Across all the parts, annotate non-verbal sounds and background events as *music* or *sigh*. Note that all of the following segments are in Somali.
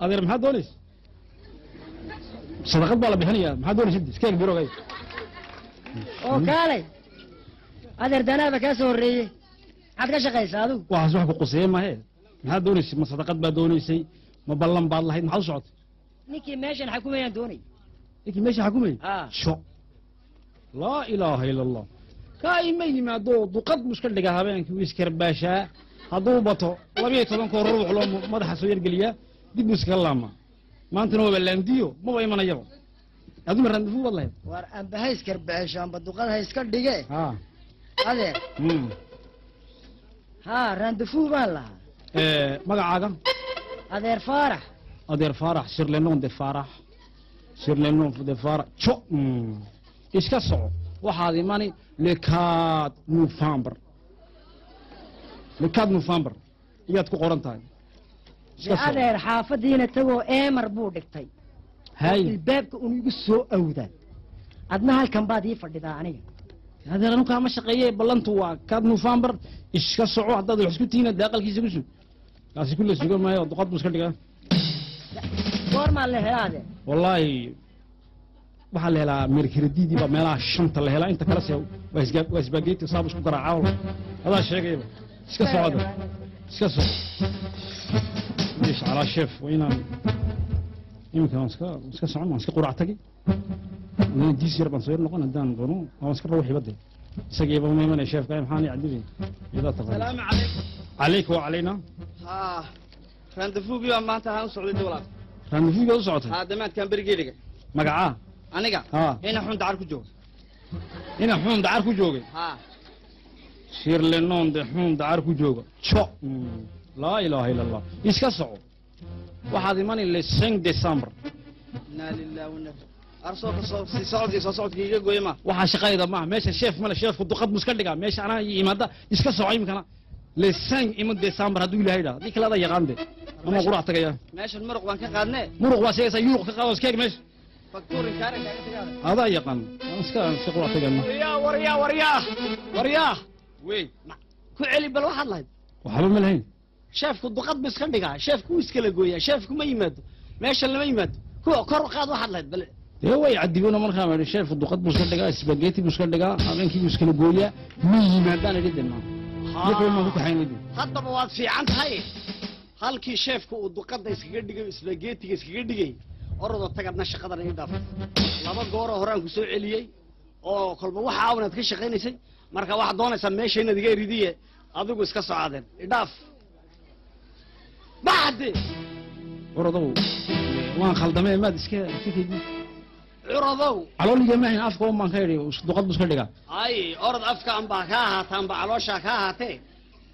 أدير محاد دونيس صدقات بالله بحنية محاد دونيس إدس كيك بيرو غاية أوكالي أدير دانابا كاسو الرئي عاد كاشا غاية سادو. واحد سوحكو قسيم ماهي محاد دونيس ما صدقات با دونيسي ما بلن با الله محاد شعط. نيكي ماشي حكومي يا دوني. نيكي ماشي حكومي آه. شو؟ لا إله إلا الله. كاي ميني ما دو دو قد مشكل لقاها بينك ويسكر باشا. Hadduu bato labiyo tobankoo ruux loo madaxa soo yargeliyaa dib buu iskaga laamaa maantana waaba laandiyo maba imanayaba aduma randafu baad lahayd. War amba ha iskarbaxesho amba duqad ha iska dhige. Ha adeer mm. haa randafu baan lahaa. Eh, magacaaga. Adeer faarax. Adeer faarax sur le nom de faarax. Sur le nom de faarax. Jo mm. iska soco. Waxaad imani le 4 november le 4 november iyaad ku qoran tahay iska de soco adeer xaafadiina tagoo eemar buu dhigtay hay ilbaabka un igu soo awdaa adna halkan baad ii fadhidaa aniga adeer anu kaama shaqeeye ballantu waa 4 november iska soco haddaad wax isku tihiin dee aqalkiisa ku sug kaasi kulle sugan maayo duqad buu iska dhigaa goormaa la helaa adeer wallaahi waxaa la helaa merkredidii baa meelaha shanta la helaa inta kale se waa isga- waa isbaageti saab isku garaaca adaa sheegayaba iska socda iska soco meesh calaa sheef waa inaan iminka waan iska iska socon waan iska qurac tagi adana diis yar baan soo yar noqon haddaan doono waan iska rawaxi badde isagiiba ma imanaya sheefka maxaan i cadibay iyadaa taqaan salaamu calaykum calayka wa calayna haa randafuugii baa maanta ahaan u socday dawlaad raandifuugaad u socotay haa damaadkaan berigeedhiga magacaa aniga haa ina xun dacar ku shirle noon de xuun dacar ku jooga jo laa ilaaha ila allah iska soco waxaad imani le 5 december inaa lilah wana arsoo ka soo sii socodkii soo socodkii iga gooye ma waxaa shaqayda maaha meesha sheef male sheefku duqad buu iska dhigaa meesha anaa iyo imaada iska soco iminkana le 5 ima december hadduu ilaahay dhaa haddii kale adaa yaqaan de ama qurac tagaya meeshan muruq baan ka qaadnee muruq baa sheegaysaa yuruq ka qaado iskeeg meesha faktuurin kaare kaaga tagaada adaa yaqaan Aan iska aan iska qurac tagayna waryaa waryaa waryaa waryaa waxaad lahayd waxba ma lahayn sheefku duqad bu iska dhigaa sheefku wuu iskala gooyaa sheefku ma yimaado meesha lama yimaado kuwa kor u qaad waxaad lahayd bal dee way cadibona markaa idhi sheefku duqad buu iska dhigaa spageti buu iska dhigaa habeenkii buu iskala gooyaa ma yimaadaan idhi de maa iyo kale maa ku kaxayn idhi haddaba waad fiican tahay halkii sheefku uu duqadda iskaga dhigay isbageetiga iskaga dhigay orodoo tagadna shaqadan ii dhaaf laba gooroo horaan ku soo celiyey oo kolba waxa awnaad ka shaqaynaysay marka waxaad doonaysaa meesha inaad iga eridiye adigu iska socadeen idhaaf baxde orodow waan khaldamee maad iska iska keydin curadow calooliga maahayn afka un baan ka idhi duqad buu iska dhigaa ay orod afka anbaa ka ahaata anba calooshaa ka ahaatee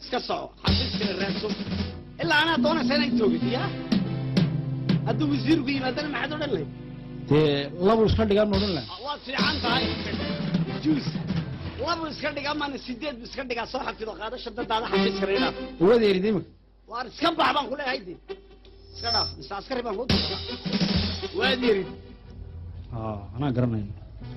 iska soco xafiiskana raadso ilaa anaad doonaysaa inaad joogid ya hadduu wasiirku yimaadana maxaad odhan lahayd dee labuu iska dhigaa ma odhan laha waad fiican tahay juus labu iska dhigaa maana sideed bu iska dhigaa soo xafido qaadasha dadaada xafiiskana idhaaf waad erid imika waar iska bax baan ku leeyahay de iska dhaaf mise askari baan kuu tusaa waad yerid anaa garanaya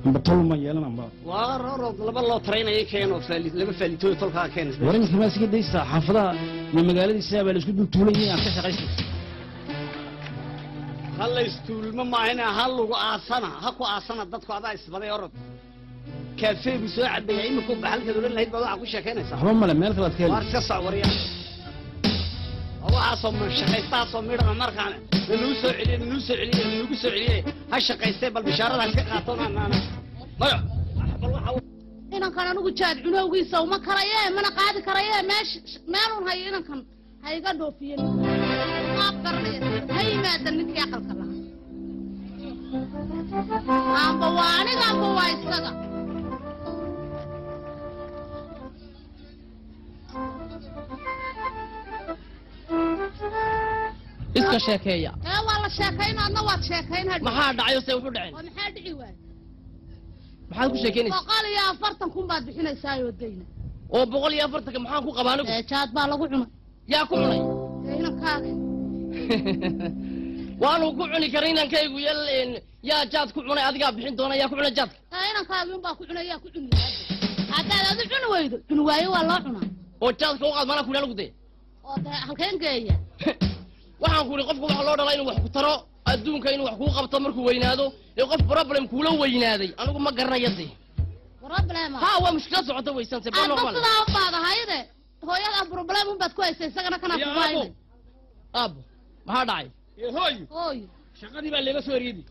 amba tol ma yeelan amba waa rorod laba loo taraynaya keeno faali laba faalitoy tolkaa keen war iminka maad iska daysaa xaafadaha iyo magaaladiisa baa la isku dultuulayay aan ka shaqaysto ha la istuulmo maahine ha lagu aasana ha ku aasana dadku adaa isbaday orod كافيه مساعد بيعين كوب بحالك دول اللي هيد بضاعة كل شيء كان يسوي. هم لما يلقوا تكلم. مارك صور يا. هو عصم من الشقي تعصم ميرا من مارك أنا. نوسع عليه نوسع عليه نوسع عليه هالشقي يستقبل بشارة هالشقي خاطونا أنا أنا. ما يا. إنا كنا نقول شاد عنا ويسا وما كرايا ما نقعد كرايا ماش ما لون هاي إنا كم هاي قدو في ما أقدر هاي ما دنيت يا قلقلا أبواني أبواي سلا iska sheekeeya ee waa la sheekayn adna waad sheekayn hadhi maxaa dhacayo se wuxu dhaceen oo maxaa dhici waay maxaad ku sheekeynaysa boqol iyo afartan kun baad bixinaysaayoo dayna oo boqol iyo afartanka maxaan ku qabaa anigu ee jaad baa lagu cunay yaa ku cunay ee inankaaga waanu ku cuni karay inankaygu yal yaa jaad ku cunay adigaa bixin doona yaa ku cunay jaadka ee inankaagi unbaa ku cunay yaa ku cuni lahaa haddaad adu cuni weydo cuni waayo waa loo cunaa kuna lagu daya oo dee halkeen geeya waxaan ku idhi qofka waxa loo dhalaa inuu wax ku taro adduunka inuu wax kuu qabto markuu weynaado ee qof problem kuula weynaaday anigu ma garanayo dee problema ha waa mushkilad socota weysante ba aadba normal sidaa unbaad ahayde hooyada problem unbaad ku haysay isagana kana Ya, kubaynay aabo maxaa dhacay hooyo hooy shaqadii baa leega soo eriyadi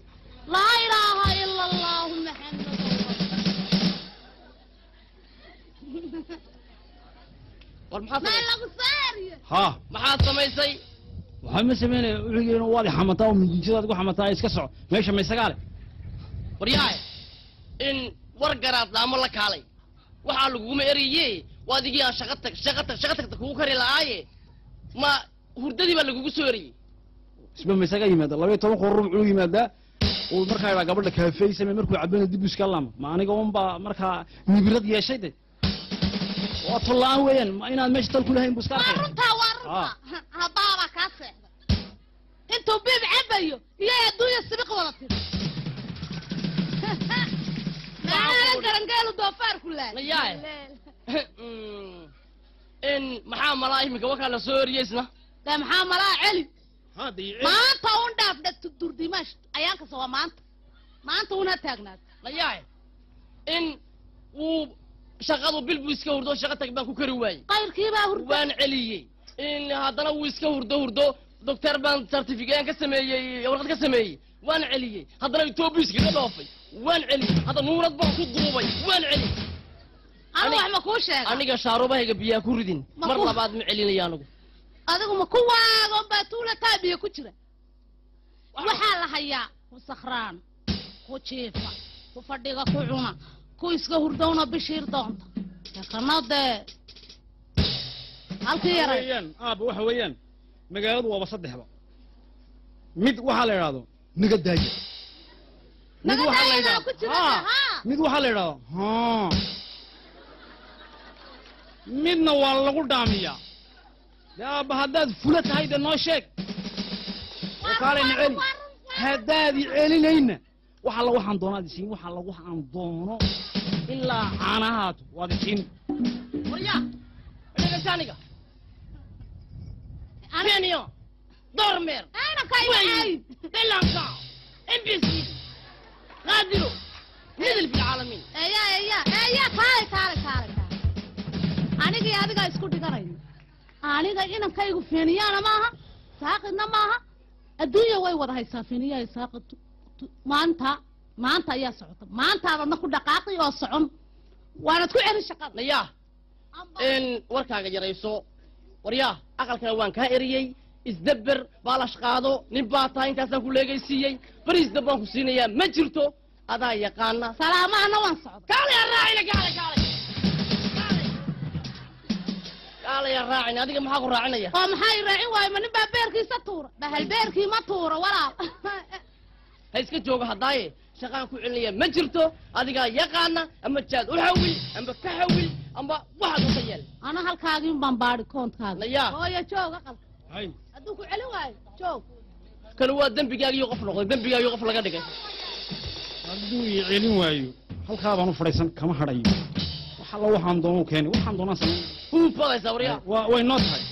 laa ilaaha ila allahu maxamadu waxaa ma sameynaya uxigeena waad i xamataa oo mindiijadaad igu xamataa iska soco meesha ma isagaa leh waryahay in war garaad laamo la kaalay waxaa laguguma eriye waa adigii aan shaqa tag shaqa tag shaqa tagta kugu kari la'aaye ma hurdadii baa lagugu soo eriyey isba ma isaga yimaada labaiyo toban qor rubcuu yimaadaa uu markaa idhaa gabadha kaafeey samey markuu cabana dib iska laama ma aniga unbaa markaa nibirad yeeshay de waa tollaan weeyaan ma inaad meesha tal ku lahayn bu iska waa arkaya runtaa waa runtaa habbaabaa kaa seexda intuu biib cabayo iyo adduunya sibiq wada tiri. *laughs* Macaala garangeelu doofaarku laay Layaay. *laughs* in maxaa malaa iminka wakaa la soo eriyey isna dee maxaa malaa celi? Maanta un dhaaf durdimash ayaan kasta waa maanta. Maanta un ha taagnaad layahay in uu شغلوا بالبوسكا وردو شغلتك باكو كرواي قير كيبا وردو؟ وان عليي. إن هذا لو ويسكا وردو وردو. دكتور بان سيرتيفيكي ان كسميي يا ورقه كسميي وان عليي. هذا لو توبيس كي دوفي وان عليي. هذا نورد باكو دوبي وان عليي. أنا ما كوش أنا اني شارو باهي بيا كوردين. مر لباد معلين يا نغو ادغو ما كو واغون با تولا تابيه كجرا وحا لهيا وسخران. كو تشيفا كو فديقه كو ku iska hurdowna bishiir doonta yakana dee halkii yaray. weeyaan aaba waxa weeyaan magaaladu waaba saddexba. Mid waxaa la idhaahdo naga daaya mid waxaa la haa. midna waa lagu dhaamiyaa. Dee aabba haddaad fula tahay dee noo sheeg. Oo kaalayna celi haddaad i celinayna wax alla waxaan doonaad isiin wax alla waxaan doono ilaa caanahaad waad isiin waryaa dhegaysa aniga benio dormer aynanka imacayn belanka mbc qaadiro midil fi lcaalamiin eya eya eya kaale kaale kaale anigii adigaa isku dhiganayno aniga inankaygu feeniyaana maaha saaqidna maaha. Adduunya way wada haysaa feeniyaha saaqid tu- tu- مانتا مانتا يا صوت مانتا نقول دقاقي يا صوم وأنا تقول إيش قال يا ان وركا جريسو وريا أقل كلوان كايريي ازدبر بالاش قادو نباتا انت كولي سيي بريز دبان حسينيا ما جرتو ادا يقانا سلام أنا وان صوت قال يا راينا قال قال قال يا راعي هذيك ما حقو راعينيا ام حي راعي واي من باب بيركي ستور بهالبيركي ما ha iska jooga haddaaye shaqaan ku celinaya ma jirto adigaa yaqaana ama jaad u xawil amba ka xawil amba waxaad uka yeel ana halkaagiin baan baadhi koontkaada Nayaa. hooyo joog aqalka hay hadduu ku celin waayo joog kani waa dembigaagiyo qof noqday dembigaagiyo qof laga dhigay hadduu i celin waayo halkaa baan u fadhiisan kama hadhayo wax alla waxaan doono keeni waxaan doonaan samayn huufadaysa waryaa waa way noo tahay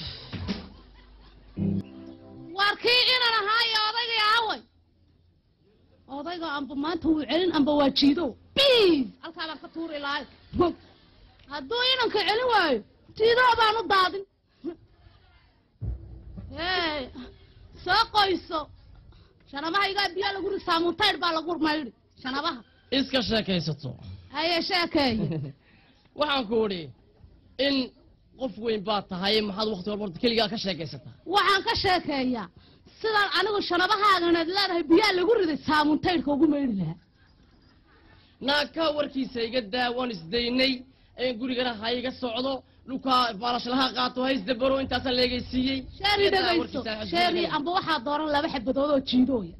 waar kii inan ahaayo odaygii aaway odayga amba maanta wuu celin amba waa jiido. Biis halkaa baan ka tuuri lahay hadduu inanka celin waayo jiidoo baan u daadin. Hey soo qoyso. Shanabahaygaa biyo lagu ri saamuntayr baa lagu maydhi shanabaha iska sheekaysato. Haye sheekeeye *laughs* waxaan ku idhi in qof weyn baad tahay maxaad wakti walba keligaa ka sheekaysataa? Waxaan ka sheekeeyaa sidaan anigu shanabahaaganad leedahay biyaa lagu riday saamuntaydhka ugu maydhi lahaa. Naagka warkiisa iga daa waan isdaynay in gurigana ha iga socdo dhulkaa baalashlaha qaato ha isdabaro intaasaan leegaysiiyey sheeri amba waxaa dooran laba xabadood oo jiidooya.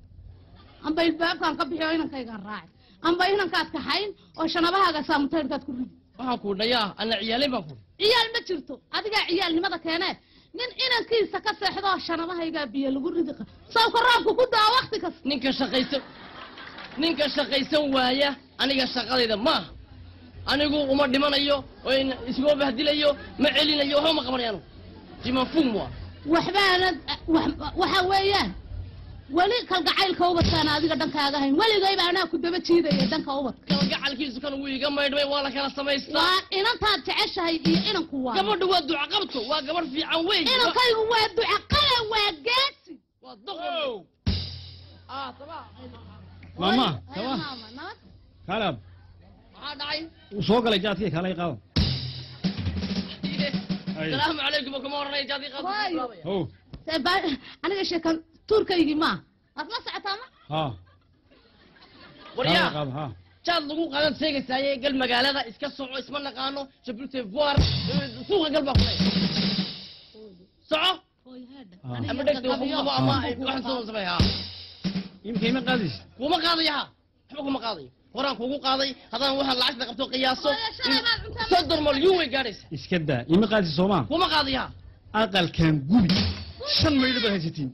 Amba ilbaabkaan ka bixiyo inankaygaan raaci amba inankaad kaxayn oo shanabahaaga saamuntaydhkaad ku ridi waxaan ku dhayaa ana ciyaalin baan ku ciyaal ma jirto. Adigaa ciyaalnimada keenee nin inankiisa ka seexdoo shanabahaygaa biyo lagu ridi sawka roobka ku daa wakti kasta ninka shaqaysan ninka shaqaysan waaya aniga shaqadayda maaha anigu uma dhimanayo in isgoo bahdilayo ma celinayo waxba ma qabanayo anigu jimanfum waa. Waxbaana wax- waxa weeyaan weli kalgacaylka ubadkaan adiga dhankaaga hayn weligayba anaa ku daba jiidaya dhanka ubadka kalgacalkiisu kan wuu iga maydhmay waa la kala samaystaa waa inantaad jeceshahay iyo inanku waa gabadhu waa duca qabto waa gabadh fiican weyn inankaygu waa duca qala waa geesi waa doqon ah taba mama Ay, taba maama, nabad kaalab maxaa dhacay uu soo galay jaadkii kaalay qaado Ay. salaamu calaykum kuma oranay jaadii Waayo. qaad how See, ba- aniga sheekan tuurkaygii maa waad la socotaa ma ha waryaa qaado ha jaad lagu qaadan sheegaysaaye gal magaalada iska soco isma naqaano jabuuti voir suuqa gal baa kulay soco Hooy, heedha. Ah. Aniga ama dhegta wax qabiyo. qabo ama waxaan soo samay ha imika ima qaadis kuma qaadayo ha waxba kuma qaadayo horaan kugu qaaday haddana waxaan lacagta qabto qiyaaso Hooyo, shalay baad cuntaa ma- soddon malyuun way gaadhaysa iska daa ima qaadis soomaa kuma qaadayo ha aqalkan gubi shan maydho baad haysatiin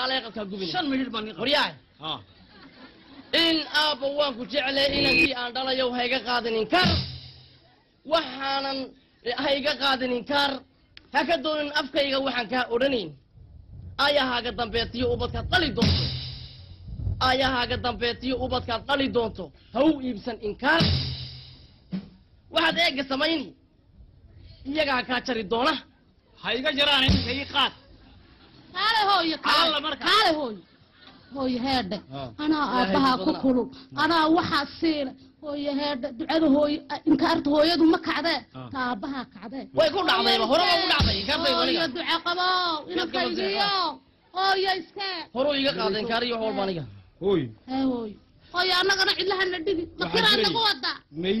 kaalay shan baan in aabba waan ku jeclay inankii aan dhalayow hayga qaadinin kar waxaanan hayga qaadinin kar ha ka doonin afkayga waxaan kaa odhanayn aayahaaga dambeetiyo ubadkaad dhali doonto aayahaaga dambeetiyo ubadkaad dhali doonto ha u iibsan inkaar waxaad eegga samayni iyagaa kaa jari doona ha iga jaraan iminka ii qaad kaale hooyo Alla kaale marka. kaale hooyo hooyo heedhe Ah. anaa aabbahaa ku badana. kulul anaa waxaa siina hooyo heedhe ducada hooyo inkaarta hooyadu ma kacdee Ah. ta aabbahaa kacdee way ku dhacdayba hore waa ku dhacday inkaartayda hooyo aniga duca qabow inankaygiyo hooyo iskee horuu iga qaada inkaar iyo wax walba aniga hooy hee hooyo hooyo annagana cidlahana dhigi Waxaa makiraad jiray. nagu wadaa may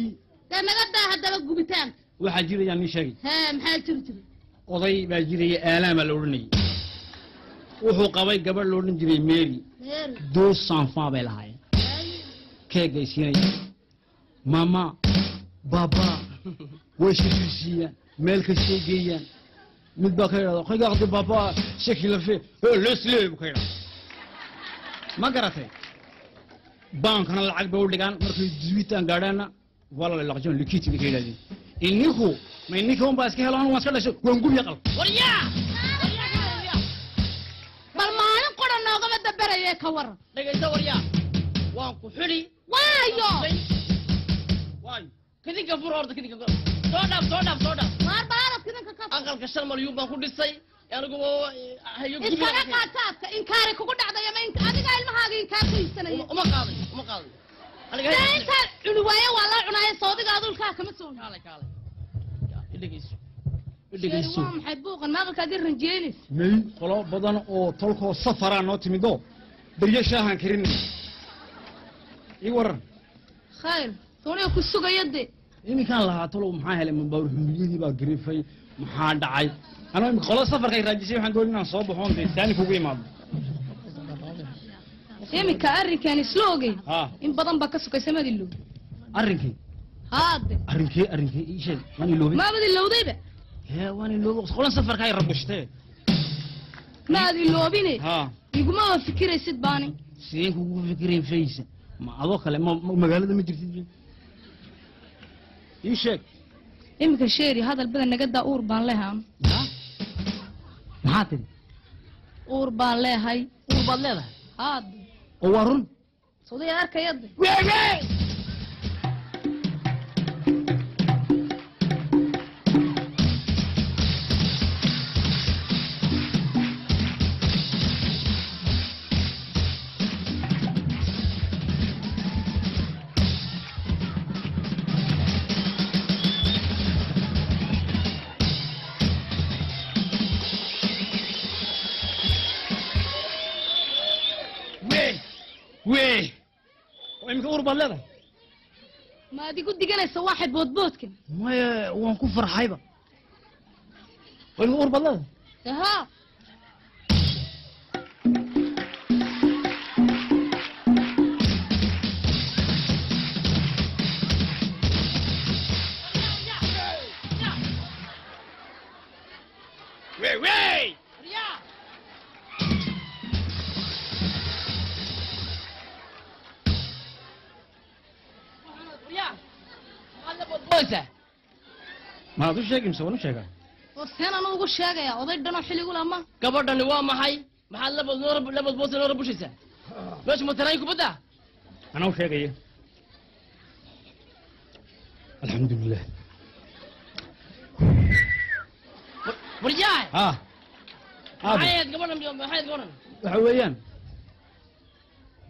dee naga daa haddaba gubitaanka waxaa jirayaan nin sheegay hee maxaa jiri jiri oday baa jiraya aalaamaa la odhanayay wuxuu qabay gabadh la odhan jiray mary. Meeri dos sanfan bay lahaayeen. Keegay siinayaan mama baba way shishirsiiyaan meel kastay geeyaan mid baa ka yidhahda regarde baba ce qu'il a fait oh laisse-le buu ka yidhahda ma garatay? Baankana lacag bay u dhigaan. Markay dusbitaan gaadhaana wala la laqjan likiti bay ka yidhahdeen. Ininku ma ininka un baa iska helo anu waan iska dhashay waan gubi aqal waryaa dabarayee ka waran dhegayso waryaa waan ku xidhi waayo waayo kadinka fur horta kadinka fur soo dhaaf soo dhaaf soo dhaaf waar baaladka ninka ka aqalka shan malyuun baan ku dhisay anigu hayo iskaga qaataadka inkaari kugu dhacday ama ink- adiga ilmahaaga inkaar ka iibsanaya uma qaaday uma qaaday aniga dee hay- intaad cuni waaye waa loo cunaaye soodiga adulkaa kama soo kaalay kaalay Ya, i dhegayso i sheeri dhegayso waa maxay buuqan maqalkaad i ranjeynaysa may qolo badan oo tolkoo safaraa noo timido beryo shaahaan karinay ii waran. Khayr sooniga ku sugaya de iminkaan lahaa talow maxaa helay mambaar humiyadii baa garifay maxaa dhacay? Anoo imika qolo safarkay raajisay waxaan doon inaan soo baxoon dee saani kugu imaado. Iminka arrinkan isla ogey in badan baa ka sukaysa maad ilowd arrinkii haade arrinkee arrinkee ii sheeg waan iloobay maabad ilowdayba. Hee waan iloobay qolan safarka ay rabushtee maad iloobine iguma fikiraysid baani sideen kugu fikirayn faysa ma adoo kale ma ma- magaalada ma jirtid ii sheeg. Iminka sheeri hadal badan naga daa uur baan leehay maxaa tiri? Uur baan leehay uur baad leedahay? Oo waa run. Sawdiga arkayade oo imika uur baad leedahay maad igu diganaysa waxay boodboodkan maya waan ku farxayba oo imika uur baad leedahay haa wee wee maad u sheegi mise waan u sheegaa oo seen anu ugu sheegaya oday dhanoo xilligu lama gabadhani waa maxay maxaad labad boos noo rabushaysaa meesha matarayn kubadda anaa u sheegaya alxamdulilah waryahay ha maxay aad ahayd gabadhan maxay ahayd gabadhan waxa weeyaan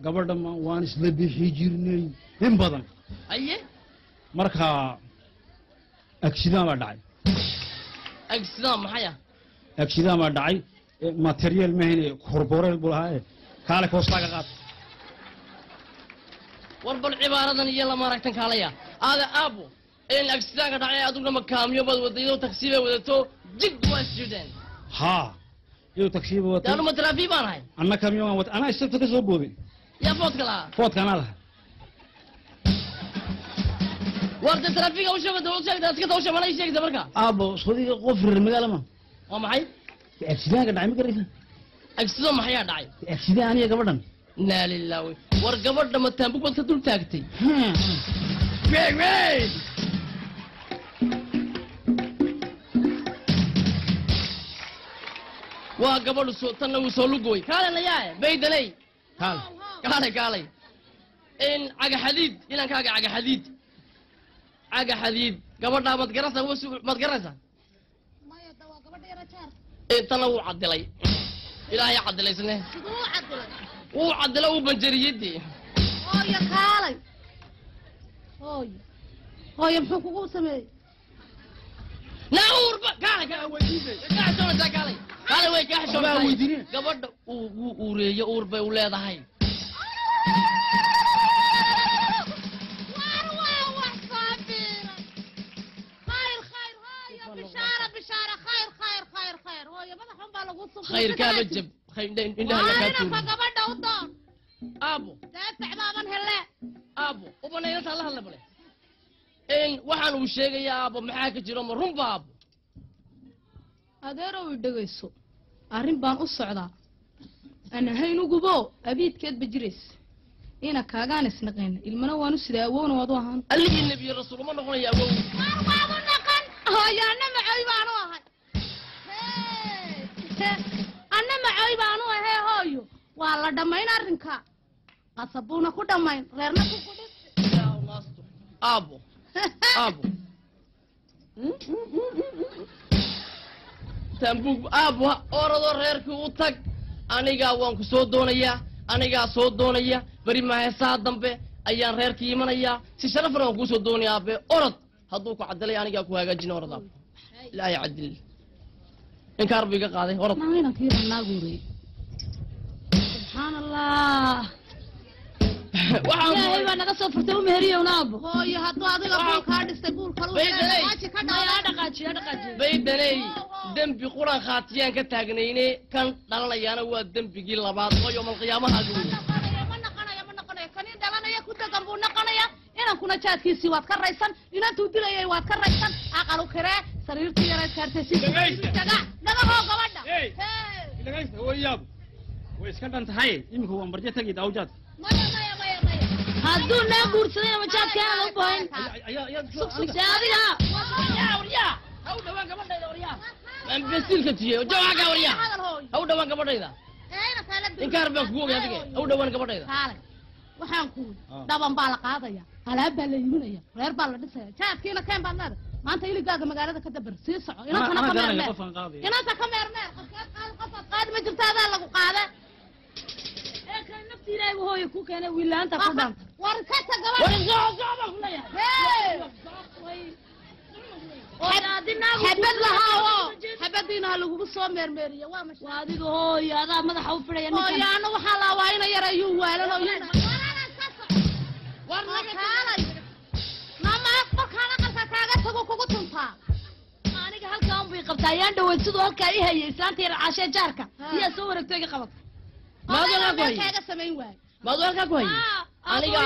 gabadha waan isla bixi jirnay in badan haye marka agsidaan baa dhacay agsidaan maxay ah? Agsidaan baa dhacay material mahayne korboreel buu lahaa kaale koostaaga qaad war bal cibaaradan iyo lama aragtan kaalaya aada aabo in agsidaanka dhacay adugna makaamiyo baad wadaydo taksi bay wadato jig waa isjideen haa iyadoo tagsiiba dee wato anuma taraafi baan ahay? Anna kamiyongan wata anaa istabta ka soo booday yaa foodka lahaa foodka anaa lahaa war dee taraafiga u sheegata u sheegta marka. Aabo sodiga qof reer magaalama waa maxay? Agsidaanka dhacay ma garaysa? Agsidoo maxayaa dhacay? Agsidaan aniga gabadhan? Naa lilah wey war gabadha mataambug baad ka dul taagtay? Waa gabadhu soo tanna wuu soo lugooy kaale layaaye baydanay kaal. Kaalay kaalay. In caga xadiid inankaaga caga xadiid caga xadiid gabadhaa mad garanaysaa wa su- mad garanaysaa maya da waa gabadha yara jaar in tanna wuu cadilay ilaahay cadilay isne siduu u cadilay wuu cadila uu banjariyey dee. Hooyo kaalay. Hooyo. Hooyo muxuu kugu sameeyey? Naa uurba kaalay kaa weydiisay kaa xishoonaysaa kaalay kaalay. Way kaa weydiinaya. gabadha uu wuu uureeyo uur bay u leedahay u doon. Aabo daafac baaban hele aabo ubanaynata la hadla bale. In waxaan uu sheegayaa aabo maxaa ka jiro? Ma runba aabo adeerow i dhegayso arrin baan u socdaa. Aan ahayn ugubo abiidkeedba jirays ina kaagaan isnaqayna ilmana waanu sidaa awowna waadu ahaan. Alligii nebiyo rasuul uma noqonaya awow hooyo anna macoy baanu ahee hooyo. Waa la dhammayn arrinka? Qasabuuna ku dhammayn reerna ku kudhis. Yaa naasto aabo. Tambuug aabo oradoo reerkii u tag. Anigaa waan ku soo doonayaa anigaa soo doonaya beri maheesaha dambe ayaan reerkii imanayaa si sharafna waan kuu soo doonaya aabe orod hadduu ku cadilay anigaa ku hagaajina orod aabo ilaahay cadil inkaar buu iga qaaday orod. Subxaan allah baa naga soo furtay u meheriyown aabo hooyo hadduu adiga buul kaa dhistay buul kalu Baydeley. ka dhawa baydaney dembi quran khaatiyaan ka taagnayne kan dhalanayaana waa dembigii labaad. Oo naqanayo ma naqanayo kanii dhalanaya ku degan buu naqanaya inankuna jaadkiisii waad ka raysan inantuu dilayay waad ka raysan. Aqalu kiree kaartaysi daga dhagahoo gabadha way iska dhan tahay imika waan barje tagi daawjaad maya maya maya maya hadduu naa guursaday ama jaadkaana u bahayn adiga haw dhawaan gabadhayda inkaar baan kugu ogay adige haw dhawaan gabadhayda waxaan ku Ah. dhaban baa la qaadaya alaab baa la iibinaya reer baa la dhisaya jaadkiina keen baad leedahay maanta iligaaga magaalada ka dabar sii soco. Inantana ka meermeer inanta ka meermeer qofkeed qaad qofaad qaadi ma jirta adaa lagu qaade ee kan nafti ilaahay hooyo ku keenay wiilaanta ku dhan. war kata gabadha war soo soo baan ku leeyahay. Hey! adinaagu xabad lahaawo xabadiina ha lagugu soo meermeeriya waa masha waa adiga hooyo adaa madaxa u fidhaya hooyo ana waxaa laawaa ina yar ayuu waalan oo war aqalka kaaga tago kugu tuntaa aniga halkaan bay qabtaa ayaan dhaweyd siduu halkaa i hayay islaanta yar caashee jaarka. Iyaa soo wareegto iga qabat maadu halkaa ku meel hayay kaaga samayn waay. maadu halkaa ku hayay? Halkaa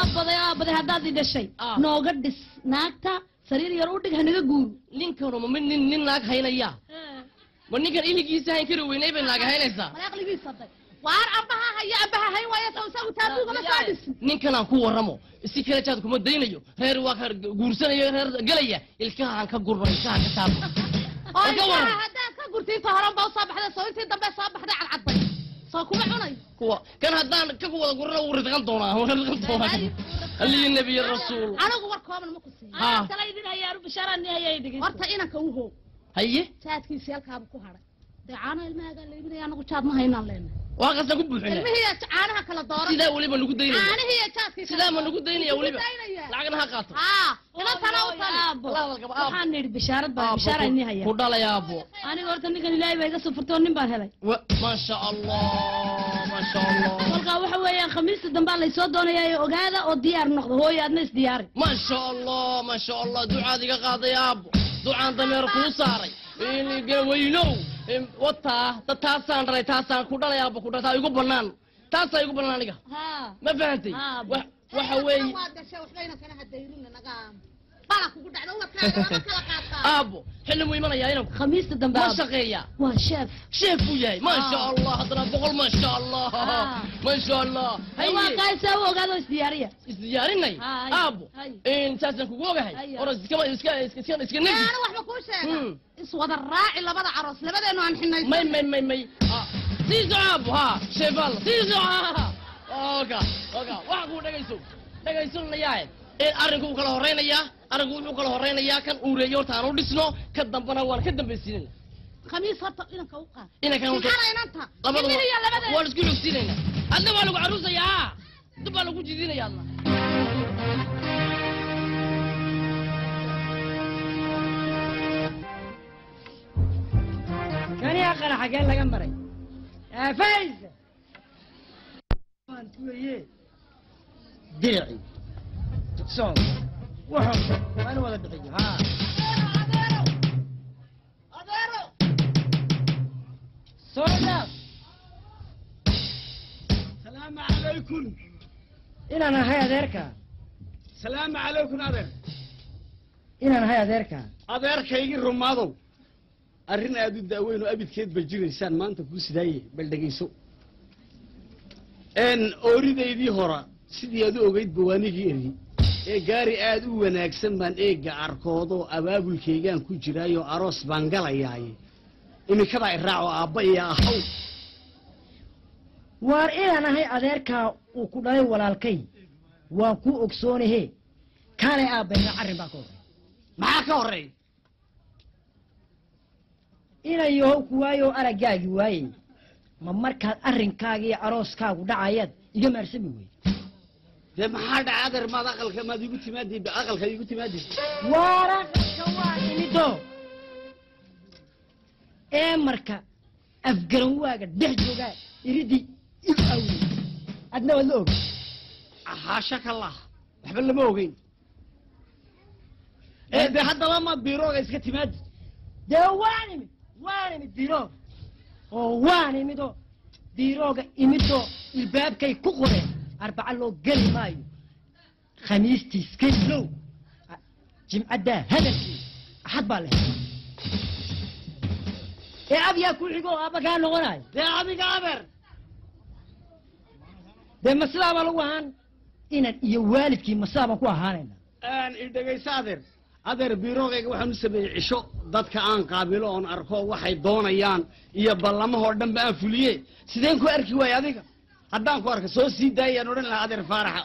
aabaday aabaday haddaad i dhashay. Ah. nooga dhis naagta sariir yar u dhig hanaga guuru ninkanu ma mid nin nin naag haynaya. Ma ninkan iligiisa hayn kari weynay bay naag haynaysaa waar ambaha haya ambaha hayn waaya saw isagu taabugama soo dhisin ninkan aan ku warramo si kale jaad kuma daynayo reer waa ka guursanayo reer gelaya ilkahaan ka gurba ilkahaan ka taabo oo War ka waran. ilkaha haddaad ka gurtiinta horan ba usoo baxday soo intii dambe soo baxday cadcadbay soo kuma cunay kuwa kan haddaan ka wada gurana wuu ridqan doonaa wuu ridqan doonaa aliyi nebiy rasuul anigu war kooban ma ku siiyo Ha. kala idin hayaan bishaarani hayay dhigin horta inanka u hoo haye jaadkiisa halkaaba ku hadhay dee caano ilmahaagaa la iibinaya anagu jaad ma haynaan leenahay waa qasaan ku buuxina caanaha kala dooran sidaa weliba nagu daynaya. Caanihiiya jaadkii sidaa ma nagu daynaya weliba. Lacagna ha qaato. Haa inantana u tali. Waxaan nidhi bishaarad baa bishaarani hayaan. ku dhalay aabo aniga horta ninkan ilaahay baa iga soo furtay oo nin baan helay. Wa- maasha allah maasha allah. Kolkaa waxa weeyaan khamiista dambaa laysoo doonayaa ogaada oo diyaar noqdo. Hooyo aadna isdiyaari maasha allah maasha allah ducaad iga qaaday aabo ducaan dameer kuu saaray. Weynow wataa ta taasaan dhalay taasaan ku dhalay aabo ku dhalay taa igu banaan taasaa igu banaan aniga haa ma fahantay Ah, Wa- waxa weeye waa dashay waxbayna kana hadayrina naga bala kugu dhacda ubadkaaga lama kala qaataa aabo xilli muu imanayaa inanku khamiista dambe ma aab- shaqeeyaa waa sheef sheef buu yahay maasha Ah. allah haddana boqol maasha allah. Ah. maasha allah. Waa haye qaaysaa u ogaada oo isdiyaariya isdiyaarinay Hay. aabo Hay. saasaan kugu ogahay Hay. ora iskama iska iska iska iska negi ana waxba kuu sheega Hmm. iswada raaci labada caroos labadeenu arrinku wuu kala horaynayaa arrinku wuxuu kala horaynayaa kan uureeyo horta aan u dhisno ka dambana waan ka dambaysiinayna. Khamiis horta inanka u qaad maxana inanta labadeenu waan isku xogsiinaynaa adna waa lagu caruusayaa dib baa lagu jidinaya adna. Kani aqana xageen laga maray. Fays waan tuuye dirici tuksoon wuxuu waa in wada bixiyo haa soo dhaaf salaamu calaykum inaan ahay adeerka salaamu calaykum adeer inaan ahay adeerka adeerkaygii rumaadow arrin aad u daaweyn oo abidkeed ba jiraysaan maanta kuu sidaaye bal dhegayso. Ooridaydii hora sidii aad u ogeyd bawaanigii eri ee gaari aad u wanaagsan baan eegga arkoodoo abaabulkaygaan ku jiraayoo aroos baan galayaaye imikadaa iraaco aabba iyo ahaw waar inaan ahay adeerkaa uu ku dhalay walaalkay? Waan kuu ogsoonahe kaalay aabbayna arrin baa ka horey maxaa ka horreey inay yahow ku waayo araggaagi waayey ma markaad arrinkaaga iyo arooskaagu dhacayaad iga maarsami weyde dee maxaa dhaca adeer maad aqalka maad igu timaadi aqalka igu timaadi waaraqalka waa imido ee marka afgaran waaga dhex joogaa iridii igu awday adna waad la og haasha ka lah waxba lama ogeyn. Ee dee haddaba ma biirooga iska timaadi dee waan imid waan imid diroog oo waan imido dirooga imidoo ilbaabkay ku qoreen arbaca loo geli maayo khamiistiis kelilow jimcaddaa hadalkii axad baa leh ee abyaa ku xigo aabba kaa noqonayo dee adiga adeer dee maslaa baa lagu ahaan inan iyo waalidkii maslaa baan ku ahaanayna i dhegayso adeer adeer biiroogayga waxaan u sameeyey cisho dadka aan qaabilo oon arko waxay doonayaan iyo ballamahoo dhanba aan fuliye sideen ku arki waaye adiga haddaan ku arka soo sii daayaan odhan lahaa adeer faaraxa.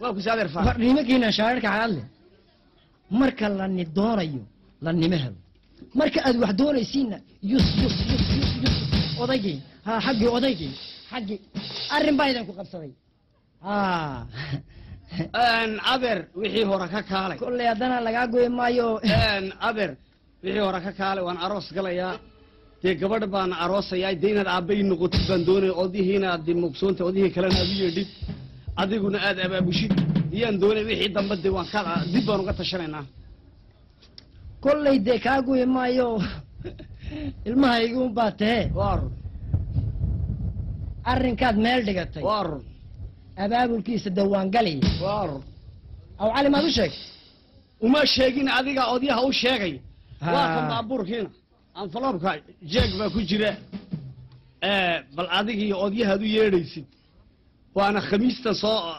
Waa kuse adeer faarax war nimankiina shaararka xaadle marka la ni doonayo la nima helo. Marka aad wax doonaysiinna yus yus yus yus yus odaygii ha xaggii odaygii xaggii arrin baa idinku qabsaday. Adeer wixii hore ka kaalay. Kolley haddana lagaa goy maayo. Adeer wixii hore ka kaalay waan aroos galayaa dee gabadh baan aroosayaa dee inaad aabba ii noqotid baan doonaya odihiina aad mugsoonta odihii kalena aad u yeedhid. Adiguna aad abaabushid iyaan doonay wixii dambe dee waan ka dib baan uga tashanaynaa. Kolley dee kaa goy maayo. Ilmahayguun baa tahee waa run arrinkaad meel dhigatay. Waa run abaabulkiisa dawaangaliya waa run aw cali maad u sheegtay uma sheegin adiga odyaha u sheegay waa kan baabuurkiina انفلوب كاي جيك با كجيره إيه بل عادقي اوديه هدو ييريسي وأنا خميس تا سو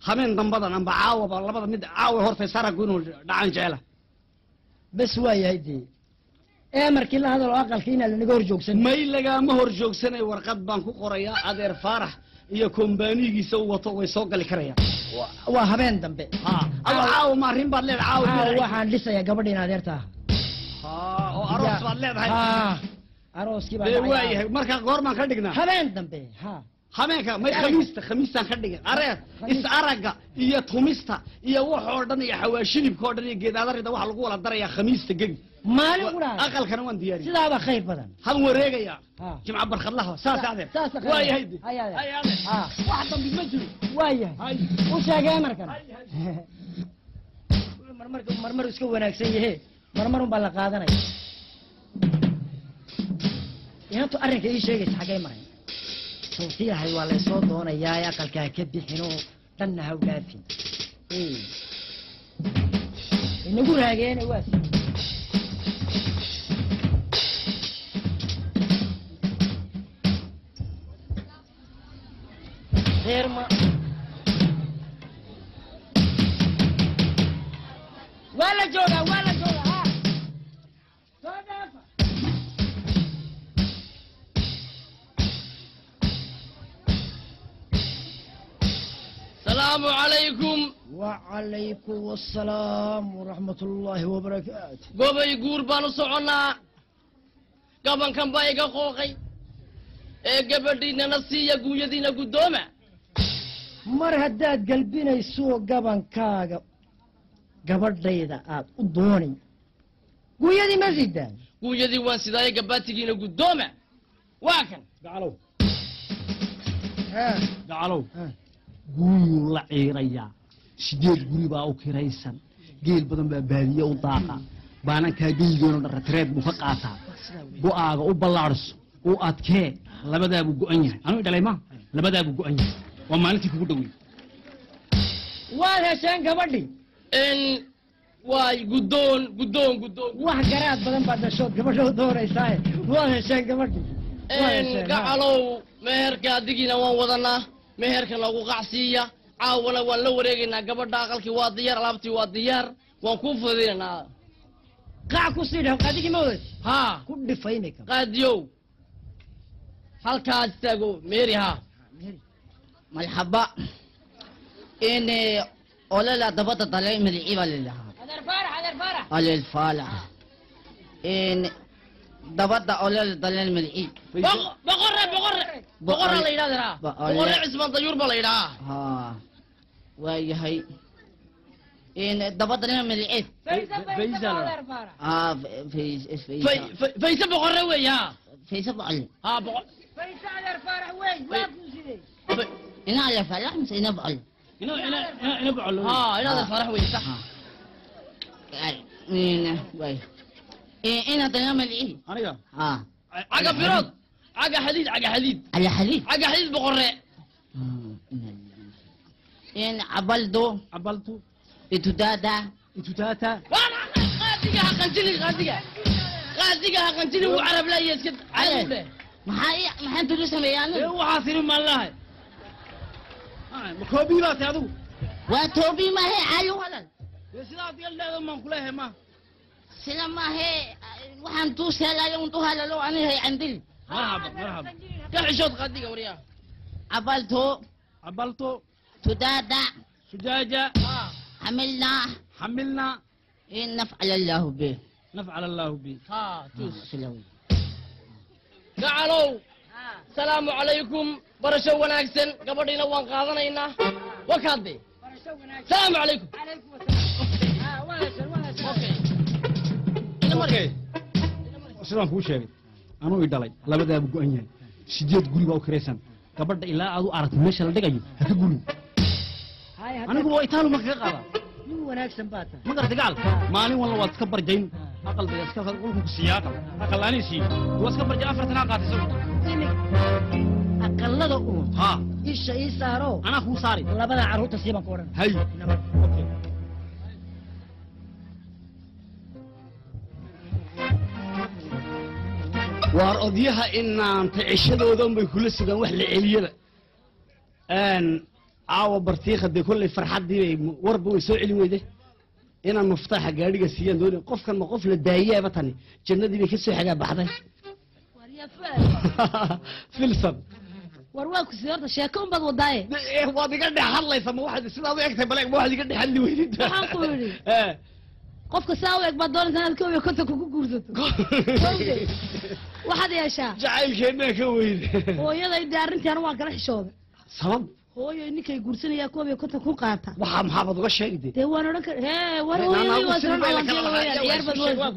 خمين دنبضا نمبا عاوة با لبضا مد عاوة هور في سارة قونو دعان جيلا بس هو يا هيدي إيه مركي الله هذا الواقع الكينا لنقو هور جوكسن ماي لغا ما هور جوكسن اي ورقات بانكو قريا ادير فارح ايا كومباني جي سو وطو ويسوق الكريا وا همين دنبي ها الله عاوة ما رمبا لير عاوة ها وحان لسا يا قبرينا ديرتا aroos baad leedahay ha arooskii baa waayahay markaa goormaan ka dhignaa habeen dambe ha habeenka may khamiista khamiistaan ka dhigin areer is aragga iyo tumista iyo wax oo dhan iyo xawaashilibka oo dhan iyo geedaadarida waxa lagu wala darayaa khamiista gebi maalin qura aqalkana waan diyaariya sidaaba khayr badan han wareegayaa ha jimca barkadlaha saas adeer saas waayahay de Hay adeer. Hay adeer. ha wax dambi ma jiro waa yahay Hay. u sheegee markan marmar marmar iska wanaagsan yahe marmar un baa la qaadanaya inantu arrinka ii sheegaysa xaggay maray? Sawtiyahay waa laysoo doonayaa ee aqalka ha ka bixinoo dhanna ha u dhaafin. Ee. inagu raageene waa si reer ma waa la joogaa waa salaamu calaykum وعليكم السلام ورحمة الله وبركاته gobay guur baan u soconnaa gabankan baa iga qooqay ee gabadhiinana siiya guunyadiina guddooma mar haddaad galbinayso gabankaaga gabadhayda aad u dooni guuyadii ma sidaan guunyadii waan sidaaye gabaatigiina guddooma waa kan gacalow Ha, gacalow ha. guriyuu la ciirayaa sideed guri baa u kiraysan geel badan baa baadiye u daaqa. Baanankaa geygoona dharatireed buu ka qaataa go'aaga u ballaadhso u adkee labadaabuu go'an yahay. Anuu dhalay ma? Labadaabuu go'an yahay. Waa maalintii kugu dhowey waad hesheen gabadhii n waay guddoon guddoon guddoon. Wax garaad badan baad dhashood gabadhoo doonaysaaye waad hesheen ha. gacalow meherka adigiina waan wadanaa meherka nagu qacsiiya caawana waan la wareegaynaa gabadha aqalkii waa diyaar alaabtii waa diyaar waan kuu fududinaynaa qac ku sii dhaf adigii ma wadati haa ku dhifayni kara qaadiyow. Halkaas istaago meeri haa marxaba. In olala dabada dalay magacii baa lalahaa adeer faarax adeer faarax. Aleel faalax. In dabada olala dalay magacii Boqo- boqorre boqorre boqorra la yidhahdaa Boqorre. boqorre cismaan dayuur baa la yidhahaa ha waayahay in dabada lama magaceed faysa Faysa faysa la- adeer faarax ha fays Fay- faysa fay- fayse boqorre weeye haa faysa bacli haa boqor faysa adeer faarax wey waa ku sidee fay- ina ala faalax mise ina bacli ina ina ina ina bacolo haa inaad farax weeye sax in waay ina dalay magacii aniga ha caga birood caga xadiid caga xadiid ala xaliid caga xadiid boqorre in cabaldo cabaltu itudada itutaata waana qaadiga ha qanjili qaadiga qaadiga ha qanjili wuu carab leeyahay iska caadi u dheh maxaa i- maxaan tuli sameeyaan ee waxaa tiri maan lahay ma koobii baa tay adigu waa toobi mahe caali wadan dee sidaa adiga leedo maan kuleehay ma sida mahe waxaan tuu seelayo un tuhalalo anihay candil marhaba marhaba ka xishood qaadiga waryaa cabalto cabaltu tudada sujaaja xamilna xamilna in nafcala allahu be nafcal allaahu bi haa tuus sila wey gacalow salaamu calaykum barasho wanaagsan gabadhiina waan qaadanaynaa wakaade salaamu calaykum Okay. Ina mari. okay sidaan kuu sheegay anuu i dhalay labadaabu go'an yahay sideed guri baa u kiraysan gabadha ilaa aad u aragto meesha la dhigayo ha ka gurin anigu waa itaalu ma kaga qaada nin wanaagsan baa tahay ma garata gacal maalin walna waad iska barjayn aqal bay iska qulku ku siiya aqal aqal laani sii waa iska barjay afartan aa qaatay isagu aqalada uun ha. Isha ii saaro anaa kuu saari labada carruurta sii baan ku odhan hay okay waar odyaha inaanta cishadoodan bay kula sugaan wax la celiyaba caawa bartiiqa dee kolley farxaddii bay m- warba way soo celin weyde inaan muftaaxa gaadhiga siiyaan doonay qofkan ma qof la daayaaba tani? Jannadii bay ka soo xagaa baxday. *laughs* War yaa fuaad filson war waa ku sii horta sheeko unbaad wadaaye. Eh, waad iga dhex hadlaysa ma waxaad sidaad u egtahay baleeg ma waxaad iga dhex hadli weydid Waxaan ku yidhi. *laughs* Eh. qofka saa u eg baad doonaysa inaad koob iyo konton kugu guursato *laughs* واحد يا شا جعل كنا كويد *laughs* هو يلا يدارن تيار ما كره شوب سبب هو يني كي قرصين يا كوب يكون تكون قاطع. وحام حافظ غش هيدي ده وأنا رك ها وأنا هو يلا يدارن تيار ما كره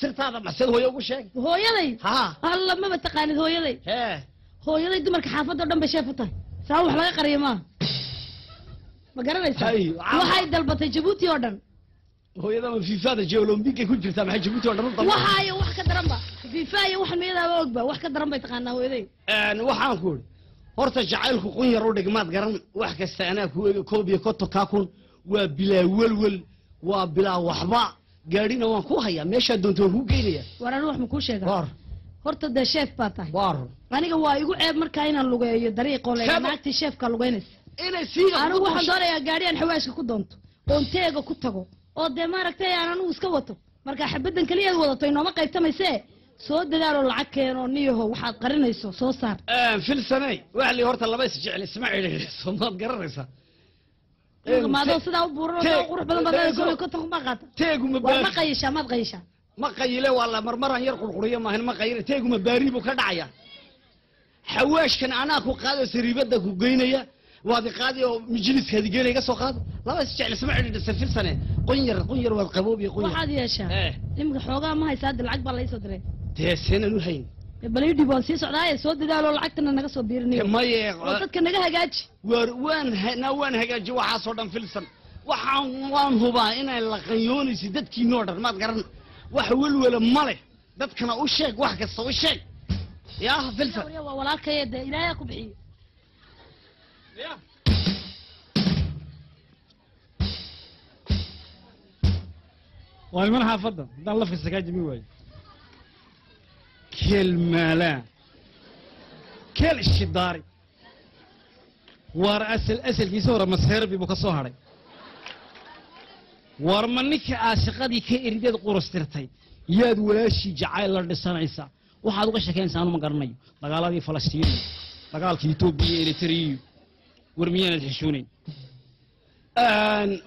سرت هذا ما سد هو يقول شيء. هو يلا ها. الله ما بتقان أيوة، هو يلا ها. هو يلا يدمر كحافظ دم بشافته سامح الله قريما ما قرر يسوي وهاي دلبته جبوتي أدم هو يدا في فادة جيولومبيك يكون جرتا محي جبوتي أدم هاي وح كدرمبا. Fifa iyo wax miyadaaba ogba wax ka daran bay taqaanaa Een, waxaan ku idhi horta jacaylku qun yar u dhigmaad garan wax kasta anaa ku eega koob iyo konton kaa kun. Waa bilaa welwel waa bilaa waxba. Gaadhina waan ku hayaa meeshaa doonta waan kuu geynaya war anu wax ma kuu sheega horta dee sheef baa tahay. Waar. Aniga waa igu ceeb markaa inaan lugeeyo dariiqoo naagtii sheefka lugeynaysa. Anigu waxaan doonayaa gaadhiyan xawaashka ku doonto oon teega ku tago oo dee maaragtay aan anigu iska wato. Marka xabaddan keliyaad wadato inooma qaybtamaysee soo dadaaloo lacag keeno niyaho waxaad qarinayso soo saar. Filsaney waxa li horta laba is jecel isma cidhiidhiso maad garanaysaa Een, maadoo te- sidaa u buuran oo te- saa u qurux badan baad te- koob iyo konton kuma qaata. teeguma war ma baari qayishaa maad qayishaa ma qayile waa la marmaraan yar qurquriyo maahan ma qayile teeguma baari buu ka dhacaya. Xawaashkan anaa ku qaado sariibada ku geynaya waad iqaadi oo majliskaadi geynaya ka soo qaado laba is jecel isma cidhiidhisa filsane qun yar qun yar waad qaboobiya qun yar. Waxaad yeeshaa. Eh. iminka xoogaa ma haysaa hadda lacag baa laysoo diray dee seenan u hayn bal ii dhib waan sii socdaaye soo dadaaloo lacagtana naga soo biirinayo maye oo dadka naga hagaaji. Waar waan naa waan hagaajiye waxaasoo dhan filsan waxaan waan hubaa inay laqanyoonaysa dadkiinoo dhan maad garan. Wax welwela ma leh. Dadkana u sheeg wax kasta u sheeg. Yaa filsan waa walaalkaya dee ilaahay ku bixiyo waa niman xaafadda haddaan lafkasta kaa jebin waayo maalaan keel ishidaari waar asal asalkiisa hore maseerbi buu ka soo hadhay war ma ninka aad shaqadii ka erideed qurastirtay yaad walaashii jacayl la dhisanaysaa waxaad uga sheekaynaysaa anu ma garanayo. Dagaaladii falastiiniya dagaalkii etoobiya iyo eritriya war miyaanad xishoonayn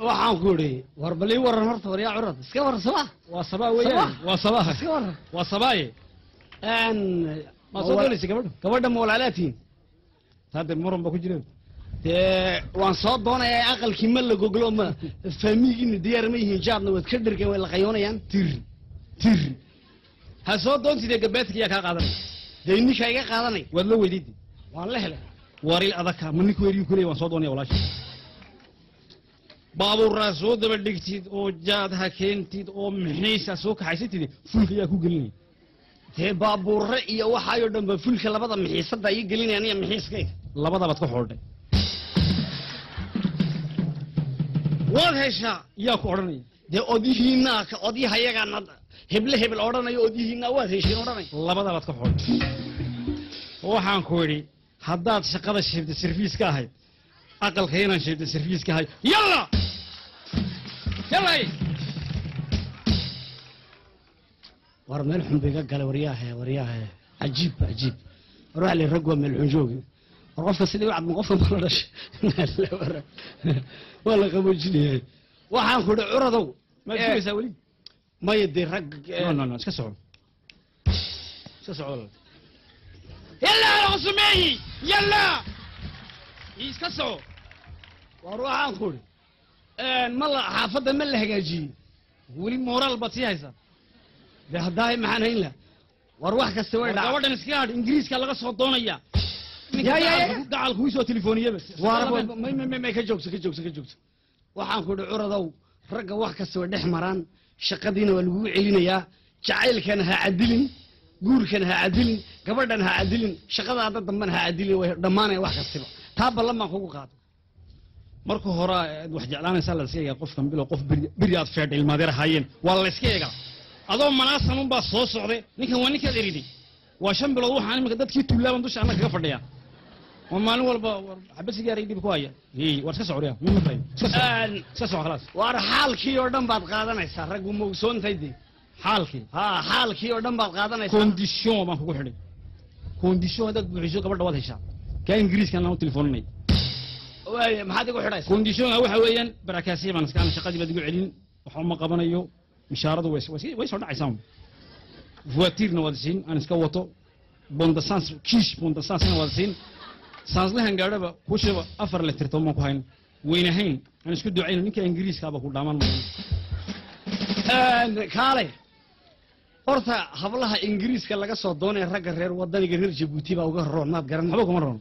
waxaan ku idhi war bal ii waran horta war yaa curad. Iska waran sabaa waa sabaa weeyaan. Waa sabaa iska waran waa sabaaye ma soo doonaysa gabadha gabadha ma walaalaatiin hadda muran ba ku jira dee waan soo doonayaa aqalkii ma la goglo ma faamigiina diyaar ma yihiin jaadna waad ka dhergeen way laqayoonayaan tiri tiri ha soo doontide gabaadka yaa kaa qaadanaya dee ninkaa iga qaadanay waad la weydiid waan la helay waril adaka ma ninku weeriyu kuley waan soo doonaya walaasha baabuuraa soo daba dhigtid oo jaad ha keentid oo mixiisa soo kaxaysatid fulka yaa ku gelinaya dee baabuurre iyo waxaayoo dhan ba fulka labada mixiisada ii gelinayaan iyo mixiiskayga labadabaad ka xoodhay waad heshaa yaa ku odhanaya. Dee odyihiinaa ka odyahayagaana heble hebel odhanayo odyihiinaa waad heshiin odhanay. Labadabaad ka xoodhay waxaan ku idhi haddaad shaqada shibda sarfiis ka ahayd aqalka inaan shibda sarfiis ka ahay yalla! yallay war meel xun bay ga galay waryaahe waryaahe cajiib cajiib. War waxa la rag waa meel xun joogi war qofka sidii wacad ma qofka ma la dhashay *laughs* *laughs* waa la qaboojinayahay waxaan ku idhi curadow maad Eh, sugaysaa weli? Maya dee rag no no no iska soco iska soco walaal yalla laqsumeeyi yalla! Iska soco war waxaan ku idhi ma la xaafadda ma la hagaajiyey weli moraal baad sii haysaa dee haddaahay maxaan hayn laha war wax kasta way war dhaca gabadhan iska hadh ingiriiska laga soo doonaya ninka Ya, ya, ya. gacalku- gacalku ii soo telefooniyaba war may may may may ka joogso ka joogso ka joogso waxaan ku idhi curadow ragga wax kasta way dhex maraan shaqadiina waa lagu celinayaa jacaylkana ha cadilin guurkana ha cadilin gabadhan ha cadilin shaqada hadda dambana ha cadilin way dhammaanaya wax kastiba taa ballan baan kugu qaado marka hore aad wax jeclaanaysaa la iska egaa qofkan bilo qof beri aad feedha ilmaadeer ahaayeen waa la iska egaa adoo manaasan unbaa soo socday ninkan waa ninkaad eriday. Waa shan bilood waxaan imika dadkii tuulaaban dusha annaga kaga fadhiya oo maalin walba war xabad sigaar iyo dhib ku haya war iska socoriya iska soco khalaas. Waar xaalkii oo dhan baad qaadanaysaa raggu mogsoontahay dee xaalkii? Ha xaalkii oo dhan baad qaadanaysaa. Condition baan kugu xidhay. Condition haddaad buuxiso gabadha waad heshaa. Kaa ingiriiskan aan u telefoonanay waaya maxaad igu xidhaysaa? Conditionka waxa weeyaan barakaasiya baan iska shaqadii baad igu celin. Waxba ma qabanayo mishaaradu way soo dhacaysaa voitirna waad siin aan iska wato. Bondasans kiish bondasansna waad siin saanslahan gaadhaba kushaba afar litirto maan ku hayn. Weynahayn aan isku ducayno ninka ingiriiskaaba ku dhaaman maayo. Kaalay horta hablaha ingiriiska laga soo doonaya ragga reer wadaniga reer jabuuti baa uga roon maad garan. Waxba kuma roon.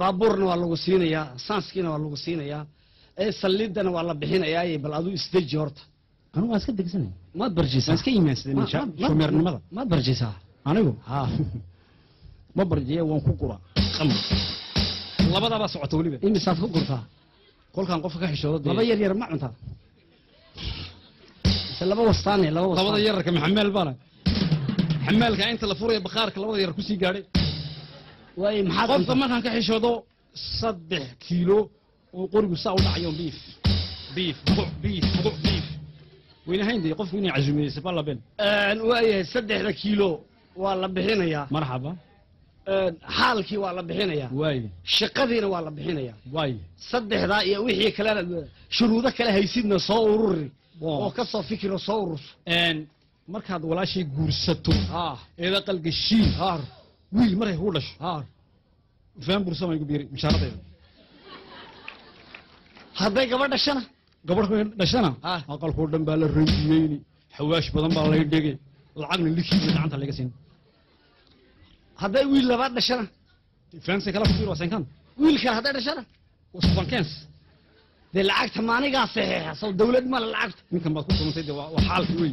Baabuurna waa lagu siinayaa saanskiina waa lagu siinayaa saliidana waa la bixinayaa bal aduu isdeji horta anigu waan iska degsanay maad barjisaa iska shomeernimada maad barjisaa anigu ha ma barjiya waan ku gura qamar labadaabaa socota weliba imisaad ku gurtaa kolkaan qofka ka xishoodo dee- laba yar yar ma cuntaa mise laba wastaane laba labada yararka maxameel baana xamaalka inta la furaya bakhaarka labada yarar ku sii gaadhay waaye maxaad qofka markaan ka xishoodo saddex kiilo oo qorigu saa u dhacayo biif biif biif buc biif waynahayn dee qofku inay casuumeysa baa labeen waayahay saddexda kiilo waa la bixinayaa. Marxaba. Xaalkii waa la bixinayaa. Waaye. Shaqadiina waa la bixinayaa. Waaye. Saddexdaa iyo wixii kalena shuruudo kale haysidna soo ururi. Oo ka soo fikiro soo ururso markaad walaashay guursato eeda qalgashiin wiil markay kugu dhasho. Faan bursama igu biiri mishaaradeeda hadday gabadh dhashana gabadh ku dhashana Ah. aqalkoo dhan baa la rajiyeyni. Xawaash badan baa lay dhigay. Lacagna likiisa gacanta laga siin. Hadday wiil labaad dhashana fansi kala ku biir waa senkan wiil kale hadday dhashana sodonkens dee lacagta maanigaa saxiixa sow dawlad male lacagta. Ninkan baad ku kulantay dee waa waa xaalki wey